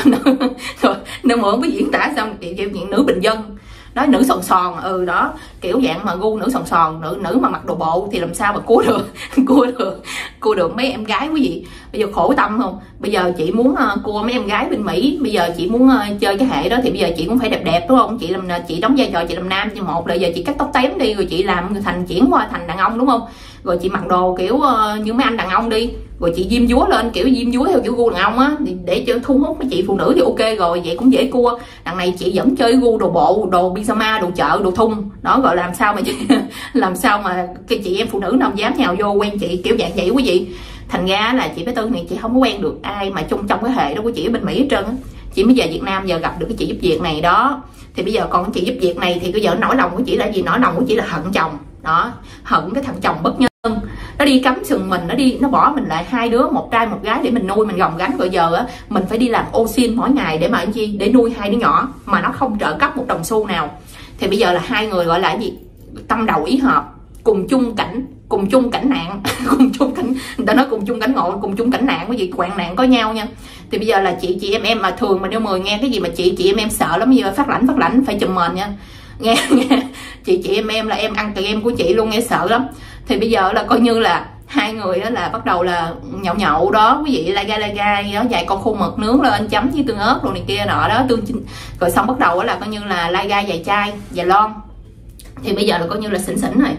rồi nên mà không diễn tả xong chị kiểu chuyện nữ bình dân đó nữ sòn sòn ừ đó. Kiểu dạng mà gu nữ sòn sòn nữ nữ mà mặc đồ bộ thì làm sao mà cua được cua được cua được mấy em gái quý vị. Bây giờ khổ tâm không? Bây giờ chị muốn uh, cua mấy em gái bên mỹ. Bây giờ chị muốn uh, chơi cái hệ đó thì bây giờ chị cũng phải đẹp đẹp đúng không? Chị làm ờ, chị đóng vai trò chị làm nam như một là giờ chị cắt tóc tém đi rồi chị làm thành chuyển qua thành đàn ông đúng không? Rồi chị mặc đồ kiểu uh, như mấy anh đàn ông đi rồi chị diêm dúa lên kiểu diêm dúa theo kiểu gu đàn ông á để cho thu hút mấy chị phụ nữ thì ok rồi vậy cũng dễ cua. Đằng này chị vẫn chơi gu đồ bộ đồ pyjama đồ chợ đồ thun. Đó gọi làm sao mà chị, làm sao mà cái chị em phụ nữ nào dám nhào vô quen chị kiểu dạng vậy quý vị. Thành ra là chị bé tư này chị không có quen được ai mà chung trong cái hệ đó của chị ở bên mỹ hết trơn á. Chị mới về việt nam giờ gặp được cái chị giúp việc này đó. Thì bây giờ còn chị giúp việc này thì bây giờ nỗi lòng của chị là gì? Nỗi lòng của chị là hận chồng. Đó hận cái thằng chồng bất nhân nó đi cắm sừng mình, nó đi, nó bỏ mình lại hai đứa, một trai, một gái để mình nuôi, mình gồng gánh. Rồi giờ á, mình phải đi làm ô xin mỗi ngày để mà anh chi? Để nuôi hai đứa nhỏ mà nó không trợ cấp một đồng xu nào. Thì bây giờ là hai người gọi là gì? Tâm đầu ý hợp, cùng chung cảnh, cùng chung cảnh nạn. Cùng chung cảnh, người ta nói cùng chung cảnh ngộ, cùng chung cảnh nạn, cái gì? Quạng nạn có nhau nha. Thì bây giờ là chị chị em em mà thường mà nếu mời nghe cái gì mà chị chị em em sợ lắm, bây giờ phát lãnh phát lãnh phải chùm mền nha. Nghe nghe, chị chị em em là em ăn từ em của chị luôn, nghe sợ lắm thì bây giờ là coi như là hai người đó là bắt đầu là nhậu nhậu đó, quý vị lai gai lai gai đó vài con khô mực nướng lên, chấm với tương ớt rồi này kia nọ đó, tương rồi xong bắt đầu đó là coi như là lai gai vài chai vài lon. Thì bây giờ là coi như là xỉn xỉn rồi.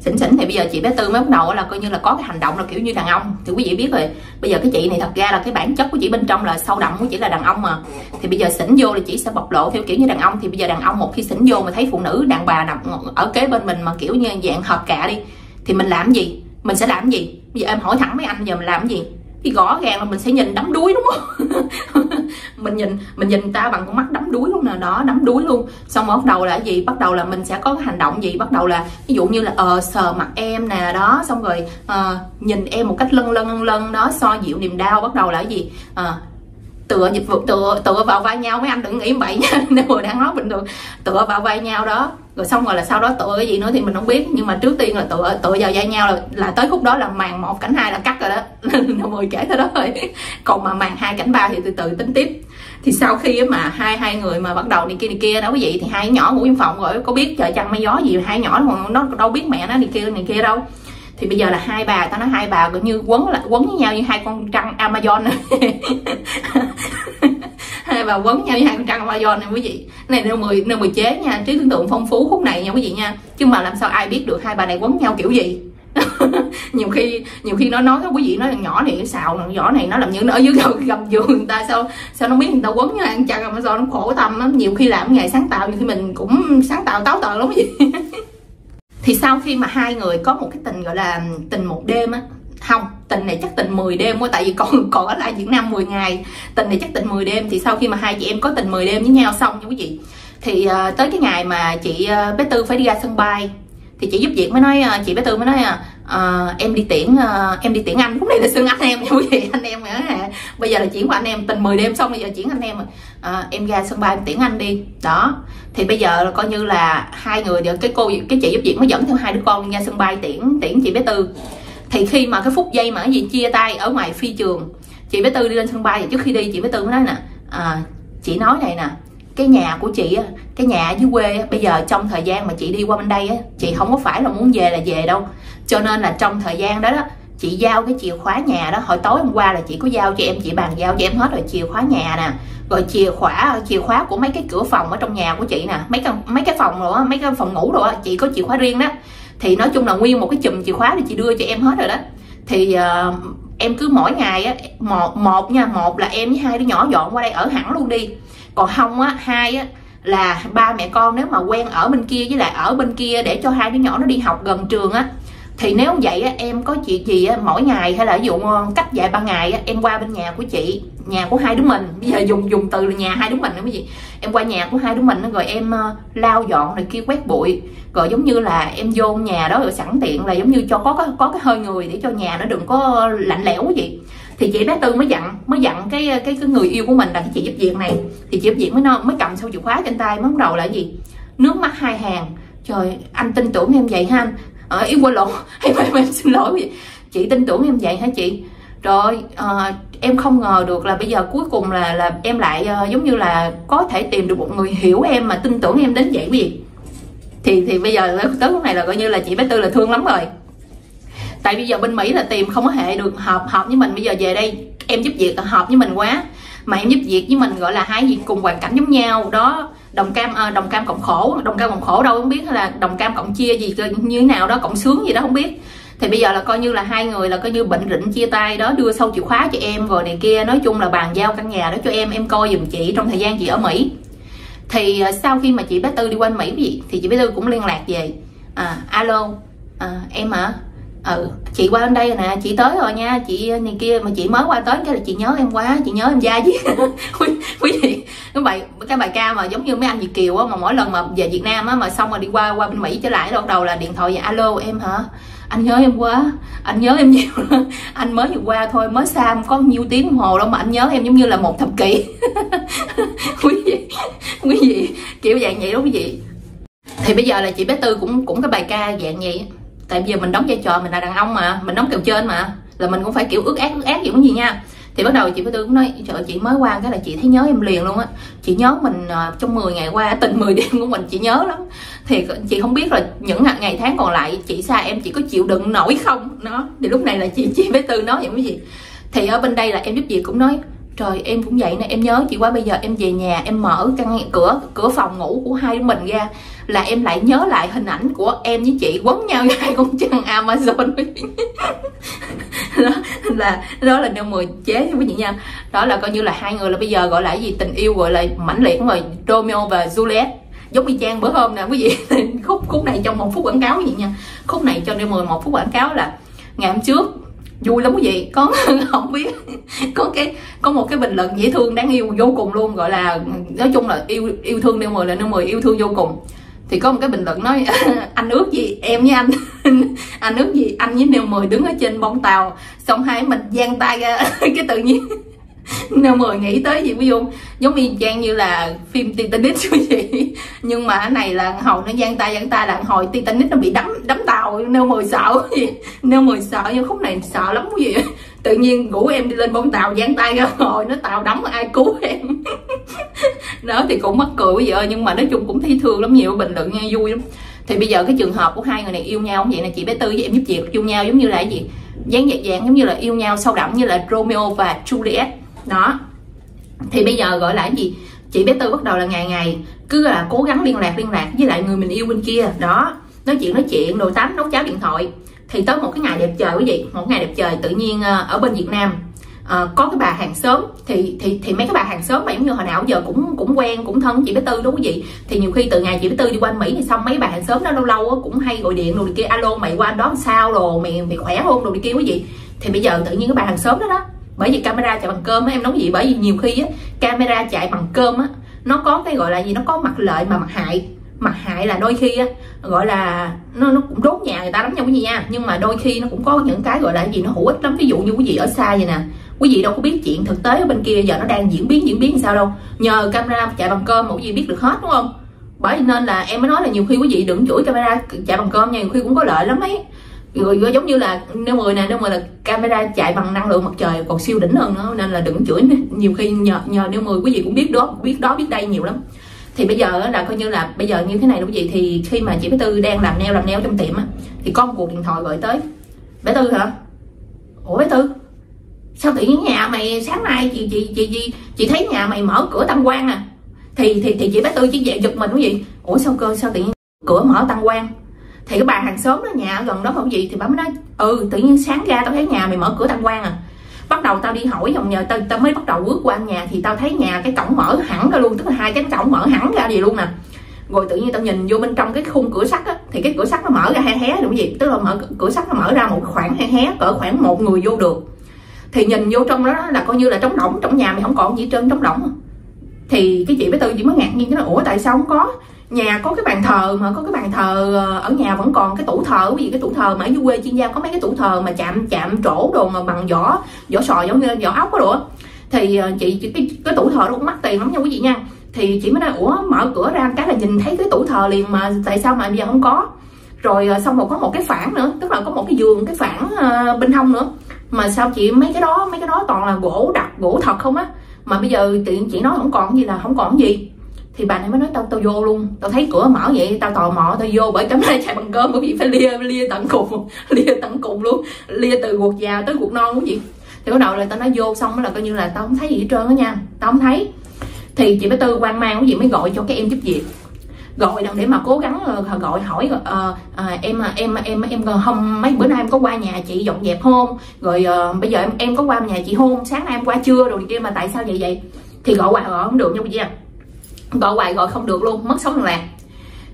Xỉn xỉn thì bây giờ chị bé tư mới bắt đầu là coi như là có cái hành động là kiểu như đàn ông. Thì quý vị biết rồi, bây giờ cái chị này thật ra là cái bản chất của chị bên trong là sâu đậm của chị là đàn ông mà. Thì bây giờ xỉn vô là chị sẽ bộc lộ theo kiểu như đàn ông. Thì bây giờ đàn ông một khi xỉn vô mà thấy phụ nữ, đàn bà nằm ở kế bên mình mà kiểu như dạng hợp cả đi thì mình làm gì? Mình sẽ làm gì? Bây giờ em hỏi thẳng mấy anh giờ mình làm gì? Thì rõ ràng là mình sẽ nhìn đắm đuối đúng không? Mình nhìn mình nhìn ta bằng con mắt đắm đuối luôn nè đó đắm đuối luôn. Xong bắt đầu là gì? Bắt đầu là mình sẽ có cái hành động gì? Bắt đầu là ví dụ như là ờ sờ mặt em nè đó. Xong rồi ờ, nhìn em một cách lân lân lân lân đó. So dịu niềm đau bắt đầu là gì? Ờ, tựa dịch vụ tựa tựa vào vai nhau. Mấy anh đừng nghĩ vậy nha. Nếu mà đang nói bình thường tựa vào vai nhau đó rồi xong rồi là sau đó tựa cái gì nữa thì mình không biết. Nhưng mà trước tiên là tựa tựa vào dây nhau là là tới khúc đó là màn một cảnh hai là cắt rồi đó. Mười kể thôi đó rồi còn mà màn hai cảnh ba thì từ từ tính tiếp. Thì sau khi mà hai hai người mà bắt đầu đi kia đi kia đó quý vị thì hai nhỏ ngủ trong phòng rồi, có biết trời chăng mây gió gì hai nhỏ nó đâu biết mẹ nó đi kia, này kia đâu. Thì bây giờ là hai bà, tao nói hai bà gần như quấn lại, quấn với nhau như hai con trăng amazon. và quấn nhau với hai con trăng amazon này quý vị. Này nêu mười nêu mười chế nha trí tưởng tượng phong phú khúc này nha quý vị nha. Chứ mà làm sao ai biết được hai bà này quấn nhau kiểu gì? Nhiều khi nhiều khi nó nói cái quý vị nói nhỏ này xạo nhỏ này nó làm như nó ở dưới gầm, gầm giường người ta sao sao nó biết người ta quấn như ăn chăn mà sao nó khổ tâm lắm. Nhiều khi làm nghề sáng tạo nhiều khi mình cũng sáng tạo táo tợn lắm gì thì sau khi mà hai người có một cái tình gọi là tình một đêm á không tình này chắc tình 10 đêm quá tại vì còn còn ở lại Việt Nam 10 ngày. Tình này chắc tình 10 đêm thì sau khi mà hai chị em có tình 10 đêm với nhau xong nha quý vị. Thì uh, tới cái ngày mà chị uh, bé tư phải đi ra sân bay thì chị giúp việc mới nói uh, chị bé tư mới nói uh, em đi tiễn uh, em đi tiễn anh. Lúc này là xưng anh em nha quý vị anh em nữa bây giờ là chuyển qua anh em tình 10 đêm xong bây giờ chuyển anh em uh, em ra sân bay em tiễn anh đi. Đó. Thì bây giờ là coi như là hai người cái cô cái chị giúp việc mới dẫn theo hai đứa con ra sân bay tiễn tiễn chị bé tư thì khi mà cái phút giây mà cái gì chia tay ở ngoài phi trường chị bé tư đi lên sân bay trước khi đi chị bé tư mới nói nè à, chị nói này nè cái nhà của chị cái nhà ở dưới quê bây giờ trong thời gian mà chị đi qua bên đây chị không có phải là muốn về là về đâu. Cho nên là trong thời gian đó đó chị giao cái chìa khóa nhà đó hồi tối hôm qua là chị có giao cho em chị bàn giao cho em hết rồi chìa khóa nhà nè rồi chìa khóa chìa khóa của mấy cái cửa phòng ở trong nhà của chị nè mấy cái mấy cái phòng rồi mấy cái phòng ngủ rồi chị có chìa khóa riêng đó thì nói chung là nguyên một cái chùm chìa khóa thì chị đưa cho em hết rồi đó. Thì uh, em cứ mỗi ngày á một một nha một là em với hai đứa nhỏ dọn qua đây ở hẳn luôn đi. Còn không á hai á là ba mẹ con nếu mà quen ở bên kia với lại ở bên kia để cho hai đứa nhỏ nó đi học gần trường á thì nếu vậy á, em có chuyện gì á, mỗi ngày hay là ví dụ ờ, cách vài ba ngày á, em qua bên nhà của chị nhà của hai đứa mình. Bây giờ dùng dùng từ là nhà hai đứa mình nữa cái gì. Em qua nhà của hai đứa mình rồi em lao lau dọn này kia quét bụi. Rồi giống như là em vô nhà đó rồi sẵn tiện là giống như cho có có, có cái hơi người để cho nhà nó đừng có lạnh lẽo cái gì thì chị bé tư mới dặn mới dặn cái ờ, cái cái người yêu của mình là cái chị giúp việc này. Thì chị giúp việc mới mới cầm sau chìa khóa trên tay mới bắt đầu là gì? Nước mắt hai hàng. Trời anh tin tưởng em vậy ha anh? Ờ, à, em quên lộn. Em, em, em xin lỗi chị tin tưởng em vậy hả chị? Rồi à, em không ngờ được là bây giờ cuối cùng là là em lại uh, giống như là có thể tìm được một người hiểu em mà tin tưởng em đến vậy quý vị. Thì thì bây giờ tới lúc này là coi như là chị bé tư là thương lắm rồi. Tại bây giờ bên mỹ là tìm không có hệ được hợp hợp với mình. Bây giờ về đây em giúp việc hợp với mình quá. Mà em giúp việc với mình gọi là hai gì cùng hoàn cảnh giống nhau. Đó đồng cam à, đồng cam cộng khổ đồng cam cộng khổ đâu không biết hay là đồng cam cộng chia gì như thế nào đó cộng sướng gì đó không biết. Thì bây giờ là coi như là hai người là coi như bệnh rịnh chia tay đó đưa sâu chìa khóa cho em rồi này kia. Nói chung là bàn giao căn nhà đó cho em em coi giùm chị trong thời gian chị ở mỹ. Thì ờ, sau khi mà chị bé tư đi qua mỹ gì thì chị bé tư cũng liên lạc về. À, alo à, em hả? Ừ chị qua bên đây rồi nè chị tới rồi nha chị ờ, này kia mà chị mới qua tới cái là chị nhớ em quá chị nhớ em da chứ quý, quý vị. Cái bài cái bài ca mà giống như mấy anh Việt kiều á mà mỗi lần mà về Việt Nam á mà xong rồi đi qua qua bên Mỹ trở lại đâu đầu là điện thoại và alo em hả? Anh nhớ em quá anh nhớ em nhiều anh mới vừa qua thôi mới xa có nhiêu tiếng đồng hồ đâu mà anh nhớ em giống như là một thập kỷ. Quý vị quý vị kiểu dạng vậy đó quý vị. Thì bây giờ là chị bé tư cũng cũng cái bài ca dạng vậy tại vì mình đóng vai trò mình là đàn ông mà mình đóng kèo trên mà là mình cũng phải kiểu ước ác ước ác kiểu gì nha. Thì bắt đầu chị với tư cũng nói trời chị mới qua cái là chị thấy nhớ em liền luôn á. Chị nhớ mình uh, trong 10 ngày qua tình 10 đêm của mình chị nhớ lắm. Thì chị không biết là những ngày tháng còn lại chị xa em chị có chịu đựng nổi không? Nó thì lúc này là chị chị với tư nói vậy cái gì thì ở bên đây là em giúp gì cũng nói trời em cũng vậy nè em nhớ chị quá bây giờ em về nhà em mở căn cửa cửa phòng ngủ của hai đứa mình ra là em lại nhớ lại hình ảnh của em với chị quấn nhau ngay hai con chân amazon. Đó, là đó là điều mười chế với chị nha. Đó là coi như là hai người là bây giờ gọi là gì, tình yêu gọi là mãnh liệt rồi. Romeo và juliet. Giống y chang bữa hôm nè, quý vị. Khúc khúc này trong một phút quảng cáo vậy nha. Khúc này cho nên mười một phút quảng cáo là ngày hôm trước, vui lắm quý vị. Có, không biết. Có cái, có một cái bình luận dễ thương đáng yêu vô cùng luôn, gọi là, nói chung là yêu yêu thương nêu mười là nêu mười yêu thương vô cùng thì có một cái bình luận nói, anh ước gì em với anh anh ước gì anh với nêu mười đứng ở trên bông tàu, xong hai mình giang tay ra. Cái tự nhiên nêu mười nghĩ tới gì, ví dụ giống y chang như là phim Titanic như vậy. Nhưng mà cái này là hồi nó giang tay giang tay là hồi Titanic nó bị đắm đắm tàu, nêu mười sợ gì nêu mười sợ, nhưng khúc này sợ lắm quý vị tự nhiên ngủ em đi lên bông tàu giang tay ra, hồi nó tàu đắm, ai cứu em? đó thì cũng mắc cười quý vị ơi, nhưng mà nói chung cũng thấy thương lắm, nhiều bình luận nghe vui lắm. Thì bây giờ cái trường hợp của hai người này yêu nhau vậy? Là chị bé tư với em giúp việc yêu nhau giống như là cái gì? Dáng dạng dạng giống như là yêu nhau sâu đậm như là Romeo và Juliet. Đó. Thì bây giờ gọi là cái gì? Chị bé tư bắt đầu là ngày ngày cứ là cố gắng liên lạc liên lạc với lại người mình yêu bên kia. Đó. Nói chuyện nói chuyện, đồ tắm, nấu cháo, điện thoại. Thì tới một cái ngày đẹp trời quý vị một ngày đẹp trời tự nhiên ờ, ở bên việt nam uh, có cái bà hàng xóm thì thì thì mấy cái bà hàng xóm mà giống như hồi nào giờ cũng cũng quen cũng thân chị bé tư đúng không chị? Thì nhiều khi từ ngày chị bé tư đi qua mỹ thì xong mấy bà hàng xóm đó lâu lâu cũng hay gọi điện rồi kia alo mày qua đó sao rồi mày mày khỏe không? rồi đi kia quý vị. Thì bây giờ tự nhiên cái bà hàng xóm đó đó bởi vì camera chạy bằng cơm em nói gì? Bởi vì nhiều khi á camera chạy bằng cơm á nó có cái gọi là gì? Nó có mặt lợi mà mặt hại. Mặt hại là đôi khi á gọi là nó nó cũng đốt nhà người ta lắm nha quý vị nha. Nhưng mà đôi khi nó cũng có những cái gọi là gì? Nó hữu ích lắm. Ví dụ như quý vị ở xa vậy nè quý vị đâu có biết chuyện thực tế ở bên kia giờ nó đang diễn biến diễn biến sao đâu. Nhờ camera chạy bằng cơm mà quý vị biết được hết đúng không? Bởi nên là em mới nói là nhiều khi quý vị đừng chửi camera chạy bằng cơm nha nhiều khi cũng có lợi lắm ấy. Rồi, giống như là nếu mười nè nếu mười là camera chạy bằng năng lượng mặt trời còn siêu đỉnh hơn nữa nên là đừng chửi. Nhiều khi nhờ nhờ nếu mười quý vị cũng biết đó biết đó biết đây nhiều lắm. Thì bây giờ là coi như là bây giờ như thế này quý vị thì khi mà chị bé tư đang làm neo làm neo trong tiệm á thì có một cuộc điện thoại gọi tới. Bé tư hả? Ủa bé tư? Sao tự nhiên nhà mày sáng nay chị chị chị chị chị thấy nhà mày mở cửa tăng quan à? Thì thì thì chị bé tư chỉ về giật mình cái gì ủa sao cơ sao tự nhiên cửa mở tăng quan thì cái bà hàng xóm đó nhà ở gần đó không gì thì bà mới nói ừ tự nhiên sáng ra tao thấy nhà mày mở cửa tăng quan à. Bắt đầu tao đi hỏi dòng nhờ tao, tao mới bắt đầu bước qua nhà thì tao thấy nhà cái cổng mở hẳn ra luôn tức là hai cái cổng mở hẳn ra gì luôn nè. Rồi tự nhiên tao nhìn vô bên trong cái khung cửa sắt á thì cái cửa sắt nó mở ra hé hé đúng gì tức là mở cửa sắt nó mở ra một khoảng hé hé cỡ khoảng một người vô được thì nhìn vô trong đó là coi như là trống rỗng trong nhà mày không còn gì trơn trống rỗng. Thì cái chị bé tư chỉ mới ngạc nhiên cái là ủa tại sao không có? Nhà có cái bàn thờ mà có cái bàn thờ ờ, ở nhà vẫn còn cái tủ thờ cái gì cái tủ thờ mà ở dưới quê chuyên gia có mấy cái tủ thờ mà chạm chạm trổ đồ mà bằng vỏ vỏ sò giống như vỏ ốc đó đồ thì ờ, chị cái, cái tủ thờ nó cũng mắc tiền lắm nha quý vị nha. Thì chị mới nói ủa mở cửa ra cái là nhìn thấy cái tủ thờ liền mà tại sao mà bây giờ không có? Rồi ờ, xong rồi có một cái phản nữa tức là có một cái giường cái phản bên hông nữa mà sao chị mấy cái đó, mấy cái đó toàn là gỗ đặc, gỗ thật không á? Mà bây giờ tiện chị nói không còn gì là không còn gì. Thì bà này mới nói, tao tao vô luôn. Tao thấy cửa mở vậy, tao tò mò, tao vô bởi cắm nay chạy bằng cơm, bởi vì phải lia lia tận cùng, lia tận cùng luôn. Lia từ ruột già tới ruột non cái gì thì bắt đầu là tao nói vô xong là coi như là tao không thấy gì hết trơn á nha. Tao không thấy. Thì chị bé tư quan mang cái gì mới gọi cho cái em giúp việc gọi để mà cố gắng ờ, gọi hỏi à, à, em em em em không mấy bữa nay em có qua nhà chị dọn dẹp không rồi à, bây giờ em em có qua nhà chị hôn sáng nay em qua chưa rồi kia mà tại sao vậy vậy? Thì gọi hoài gọi không được nha chị em à. gọi hoài gọi không được luôn mất sóng liên lạc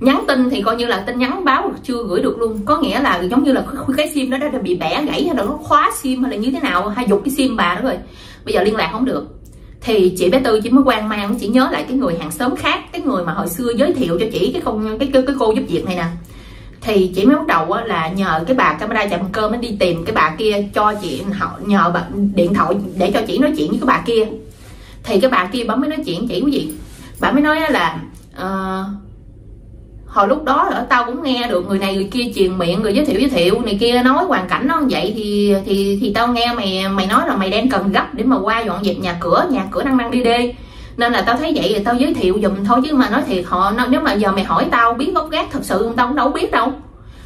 nhắn tin thì coi như là tin nhắn báo chưa gửi được luôn. Có nghĩa là giống như là cái sim đó đã bị bẻ gãy hay là nó khóa sim hay là như thế nào hay dục cái sim bà đó rồi. Bây giờ liên lạc không được thì chị bé tư chỉ mới quan mang chỉ nhớ lại cái người hàng xóm khác cái người mà hồi xưa giới thiệu cho chị cái con cái cái, cái cô giúp việc này nè. Thì chị mới bắt đầu là nhờ cái bà camera chạm cơm mới đi tìm cái bà kia cho chị họ nhờ bà, điện thoại để cho chị nói chuyện với cái bà kia. Thì cái bà kia bà mới nói chuyện chị quý vị bà mới nói là uh, hồi lúc đó ở tao cũng nghe được người này người kia truyền miệng người giới thiệu giới thiệu, này kia nói hoàn cảnh nó vậy thì thì thì tao nghe mày mày nói là mày đang cần gấp để mà qua dọn dẹp nhà cửa nhà cửa năng năng đi đi nên là tao thấy vậy thì tao giới thiệu dùm thôi chứ mà nói thiệt họ nếu mà giờ mày hỏi tao biết gốc gác thật sự tao cũng đâu biết đâu.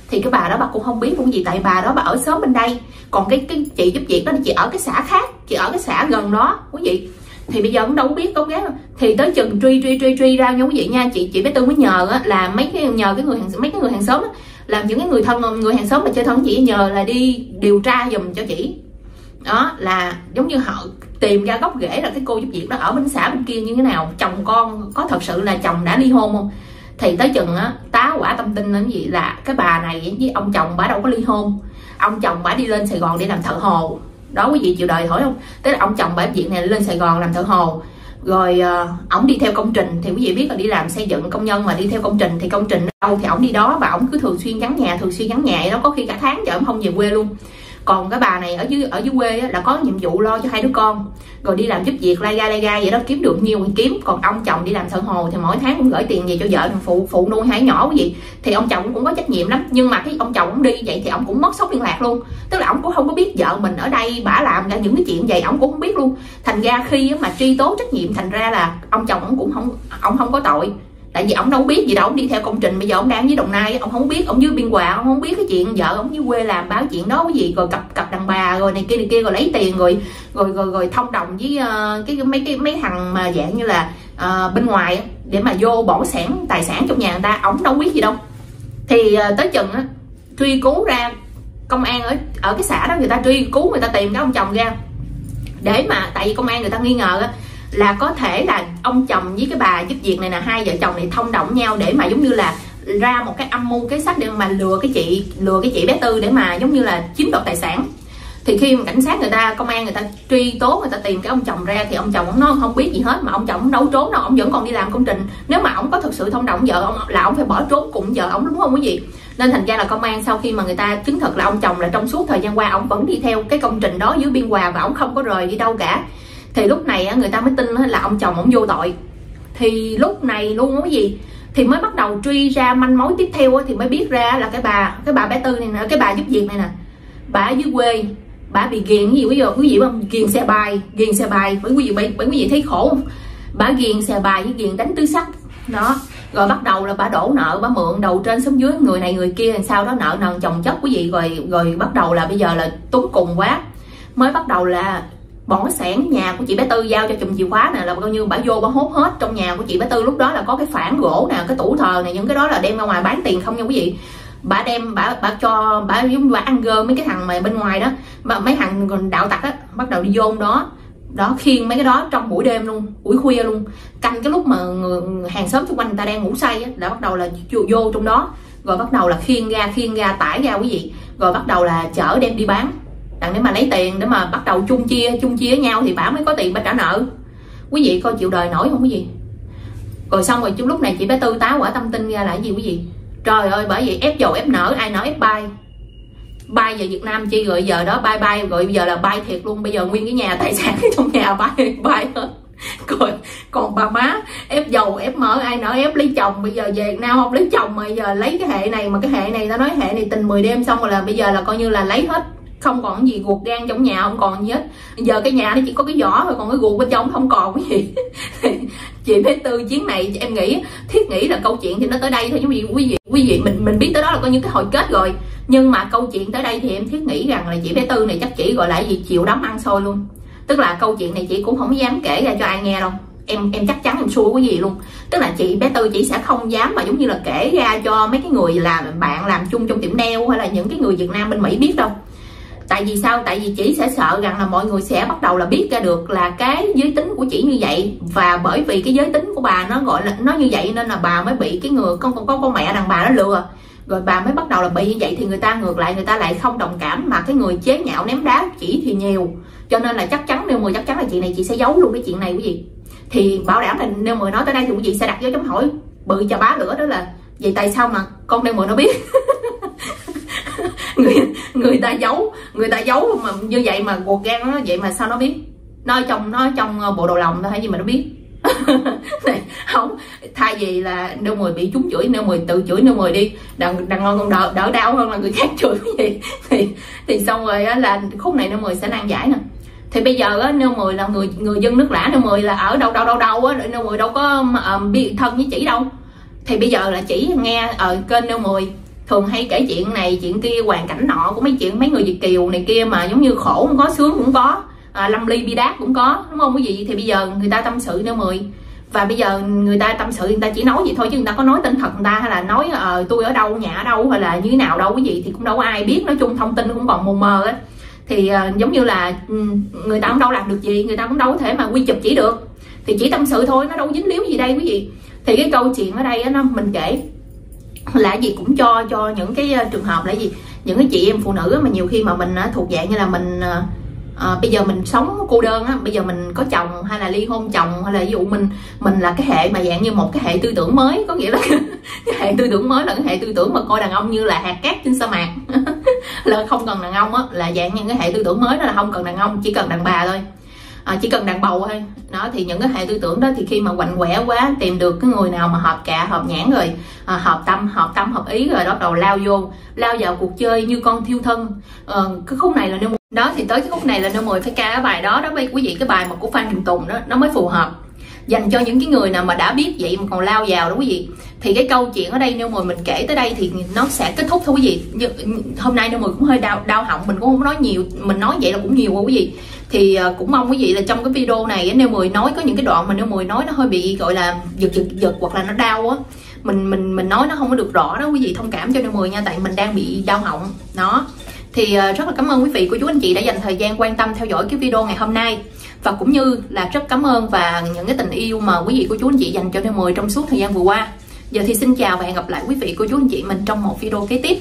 Thì cái bà đó bà cũng không biết cũng gì, tại bà đó bà ở sớm bên đây. Còn cái cái chị giúp việc đó chị ở cái xã khác, chị ở cái xã gần đó, quý vị thì bây giờ cũng đâu biết gốc ghét thì tới chừng truy truy truy truy ra như quý vị nha. Chị chị bé tư mới nhờ á, là mấy cái nhờ cái người hàng mấy cái người hàng xóm á, làm những cái người thân người hàng xóm mà chơi thân chị nhờ là đi điều tra dùm cho chị. Đó là giống như họ tìm ra gốc rễ là cái cô giúp việc đó ở bên xã bên kia như thế nào. Chồng con có thật sự là chồng đã ly hôn không? Thì tới chừng á tá quả tâm tin đến gì là cái bà này với ông chồng bà đâu có ly hôn. Ông chồng bà đi lên sài gòn để làm thợ hồ đó, quý vị chịu đời hỏi không? Tức là ông chồng bà việc này lên sài gòn làm thợ hồ. Rồi ờ, ổng đi theo công trình. Thì quý vị biết là đi làm xây dựng công nhân mà đi theo công trình thì công trình đâu thì ổng đi đó và ổng cứ thường xuyên vắng nhà, thường xuyên vắng nhà. Đó, có khi cả tháng giờ ổng không về quê luôn còn cái bà này ở dưới ở dưới quê á, là có nhiệm vụ lo cho hai đứa con. Rồi đi làm giúp việc lai gai lai gai vậy đó kiếm được nhiều thì kiếm. Còn ông chồng đi làm thợ hồ thì mỗi tháng cũng gửi tiền về cho vợ phụ phụ nuôi hai nhỏ cái gì thì ông chồng cũng có trách nhiệm lắm. Nhưng mà cái ông chồng cũng đi vậy thì ông cũng mất sốc liên lạc luôn. Tức là ông cũng không có biết vợ mình ở đây bả làm ra những cái chuyện vậy ông cũng không biết luôn. Thành ra khi mà truy tố trách nhiệm thành ra là ông chồng ông cũng không ông không có tội tại vì ông đâu biết gì đâu ông đi theo công trình bây giờ ông đang với đồng nai ông không biết ông dưới biên hòa ông không biết cái chuyện vợ ông dưới quê làm báo chuyện đó cái gì rồi cặp cặp đàn bà rồi này kia này kia rồi lấy tiền rồi rồi rồi, rồi thông đồng với uh, cái mấy cái mấy thằng mà dạng như là uh, bên ngoài để mà vô bỏ sản tài sản trong nhà người ta ông đâu biết gì đâu. Thì uh, tới chừng á truy cứu ra công an ở ở cái xã đó người ta truy cứu người ta tìm cái ông chồng ra. Để mà tại vì công an người ta nghi ngờ á là có thể là ông chồng với cái bà giúp việc này là hai vợ chồng này thông đồng nhau để mà giống như là ra một cái âm mưu, cái sách để mà lừa cái chị, lừa cái chị bé tư để mà giống như là chiếm đoạt tài sản. Thì khi mà cảnh sát người ta, công an người ta truy tố, người ta tìm cái ông chồng ra thì ông chồng ông nói không biết gì hết, mà ông chồng đâu trốn đâu, ông vẫn còn đi làm công trình. Nếu mà ông có thực sự thông đồng vợ ông là ông phải bỏ trốn cùng vợ ông đúng không quý vị? Nên thành ra là công an sau khi mà người ta chứng thực là ông chồng là trong suốt thời gian qua, ông vẫn đi theo cái công trình đó dưới biên hòa và ông không có rời đi đâu cả thì lúc này người ta mới tin là ông chồng ông vô tội. Thì lúc này luôn cái gì? Thì mới bắt đầu truy ra manh mối tiếp theo thì mới biết ra là cái bà cái bà bé tư này nè cái bà giúp việc này nè. Bà ở dưới quê bà bị ghiền cái gì quý vị quý vị không? Ghiền xe bài ghiền xe bài. Bởi quý vị bởi, bởi quý vị thấy khổ không? Bà ghiền xe bài với ghiền đánh tứ sắc. Đó. Rồi bắt đầu là bà đổ nợ bà mượn đầu trên xuống dưới người này người kia sau đó nợ nần chồng chất quý vị. Rồi rồi bắt đầu là bây giờ là túng cùng quá. Mới bắt đầu là bỏ sản nhà của chị bé tư giao cho chùm chìa khóa nè là coi như bà vô bà hốt hết trong nhà của chị bé tư. Lúc đó là có cái phản gỗ nè cái tủ thờ này những cái đó là đem ra ngoài bán tiền không nha quý vị. Bà đem bà bà cho bà giống bà ăn gơ mấy cái thằng mà bên ngoài đó. Bà, mấy thằng còn đạo tặc á bắt đầu đi vô đó. Đó khiêng mấy cái đó trong buổi đêm luôn buổi khuya luôn. Canh cái lúc mà người, hàng xóm xung quanh người ta đang ngủ say á đã bắt đầu là vô, vô trong đó. Rồi bắt đầu là khiêng ra khiêng ra tải ra quý vị. Rồi bắt đầu là chở đem đi bán đặng để mà lấy tiền để mà bắt đầu chung chia chung chia với nhau thì bà mới có tiền bà trả nợ. Quý vị coi chịu đời nổi không quý vị? Rồi xong rồi chung lúc này chị bé tư táo quả tâm tin ra là cái gì quý vị? Trời ơi bởi vì ép dầu ép nở ai nở ép bay. Bay về Việt Nam chi rồi giờ đó bay bay rồi bây giờ là bay thiệt luôn. Bây giờ nguyên cái nhà tài sản trong nhà bay bay hết. Còn, còn bà má ép dầu ép mỡ ai nở ép lấy chồng. Bây giờ về Việt Nam không lấy chồng mà giờ lấy cái hệ này mà cái hệ này ta nói hệ này tình 10 đêm xong rồi là bây giờ là coi như là lấy hết không còn gì, ruột gan trong nhà không còn gì hết. Giờ cái nhà nó chỉ có cái vỏ thôi, còn cái ruột bên trong không còn cái gì. Chị bé tư chuyến này, em nghĩ, thiết nghĩ là câu chuyện thì nó tới đây thôi quý vị quý vị quý vị mình mình biết tới đó là coi như cái hồi kết rồi. Nhưng mà câu chuyện tới đây thì em thiết nghĩ rằng là chị bé tư này chắc chỉ gọi là gì, chịu đóng ăn xôi luôn. Tức là câu chuyện này chị cũng không dám kể ra cho ai nghe đâu. Em em chắc chắn em xui cái gì luôn. Tức là chị bé tư chỉ sẽ không dám mà giống như là kể ra cho mấy cái người làm bạn làm chung trong tiệm nail hay là những cái người việt nam bên mỹ biết đâu tại vì sao? Tại vì chị sẽ sợ rằng là mọi người sẽ bắt đầu là biết ra được là cái giới tính của chị như vậy. Và bởi vì cái giới tính của bà nó gọi là nó như vậy nên là bà mới bị cái người con con con, con mẹ đàn bà nó lừa. Rồi bà mới bắt đầu là bị như vậy thì người ta ngược lại người ta lại không đồng cảm mà cái người chế nhạo ném đá chỉ thì nhiều. Cho nên là chắc chắn nếu mười chắc chắn là chị này chị sẽ giấu luôn cái chuyện này quý vị thì bảo đảm là nếu mười nói tới đây thì quý vị sẽ đặt dấu chấm hỏi. Bự cho bá lửa đó là vậy tại sao mà con đang mười nó biết? người người ta giấu người ta giấu mà như vậy mà ruột gan nó vậy mà sao nó biết? Nó trong nó trong ờ, bộ đồ lòng thôi hay gì mà nó biết. Không thay vì là nếu mười bị chúng chửi nếu mười tự chửi nếu mười đi đằng đằng ngon còn đỡ đỡ đau hơn là người khác chửi cái gì thì thì xong rồi là khúc này nếu mười sẽ nan giải nè. Thì bây giờ á nếu mười là người người dân nước lã nếu mười là ở đâu đâu đâu đâu á nếu mười đâu có um, biết thân với chỉ đâu. Thì bây giờ là chỉ nghe ở kênh nêu mười thường hay kể chuyện này chuyện kia hoàn cảnh nọ của mấy chuyện mấy người việt kiều này kia mà giống như khổ cũng có sướng cũng có à, lâm ly bi đát cũng có đúng không? Quý vị thì bây giờ người ta tâm sự nữa mười. Và bây giờ người ta tâm sự người ta chỉ nói vậy thôi chứ người ta có nói tên thật người ta hay là nói ờ tôi ở đâu nhà ở đâu hay là như thế nào đâu quý vị thì cũng đâu có ai biết. Nói chung thông tin cũng còn mù mờ ấy thì uh, giống như là ừ, người ta cũng đâu làm được gì người ta cũng đâu có thể mà quy chụp chỉ được. Thì chỉ tâm sự thôi nó đâu dính líu gì đây quý vị. Thì cái câu chuyện ở đây á nó mình kể là gì cũng cho cho những cái ờ, trường hợp là gì? Những cái chị em phụ nữ mà nhiều khi mà mình ờ, thuộc dạng như là mình à, bây giờ mình sống cô đơn á bây giờ mình có chồng hay là ly hôn chồng hay là ví dụ mình mình là cái hệ mà dạng như một cái hệ tư tưởng mới có nghĩa là cái hệ tư tưởng mới là cái hệ tư tưởng mà coi đàn ông như là hạt cát trên sa mạc. Là không cần đàn ông á là dạng như cái hệ tư tưởng mới đó là không cần đàn ông chỉ cần đàn bà thôi à, chỉ cần đàn bầu thôi. Đó thì những cái hệ tư tưởng đó thì khi mà quạnh quẻ quá tìm được cái người nào mà hợp cạ hợp nhãn rồi à, hợp tâm hợp tâm hợp ý rồi bắt đầu lao vô lao vào cuộc chơi như con thiêu thân. À, cái khúc này là nếu đó thì tới cái khúc này là nêu mười. Phải ca cái bài đó đó quý vị cái bài mà của phan đình tùng đó nó mới phù hợp. Dành cho những cái người nào mà đã biết vậy mà còn lao vào đó quý vị thì cái câu chuyện ở đây nếu mười mình kể tới đây thì nó sẽ kết thúc thôi quý vị. Như, hôm nay nếu mười cũng hơi đau đau họng mình cũng không nói nhiều mình nói vậy là cũng nhiều quá quý vị. Thì ờ, cũng mong quý vị là trong cái video này nếu mười nói có những cái đoạn mà nếu mười nói nó hơi bị gọi là giật giật giật hoặc là nó đau á. Mình mình mình nói nó không có được rõ đó quý vị thông cảm cho nếu mười nha tại mình đang bị đau họng đó. Thì ờ, rất là cảm ơn quý vị cô chú anh chị đã dành thời gian quan tâm theo dõi cái video ngày hôm nay. Và cũng như là rất cảm ơn và những cái tình yêu mà quý vị cô chú anh chị dành cho Neo 10 trong suốt thời gian vừa qua giờ thì xin chào và hẹn gặp lại quý vị, cô chú, anh chị mình trong một video kế tiếp.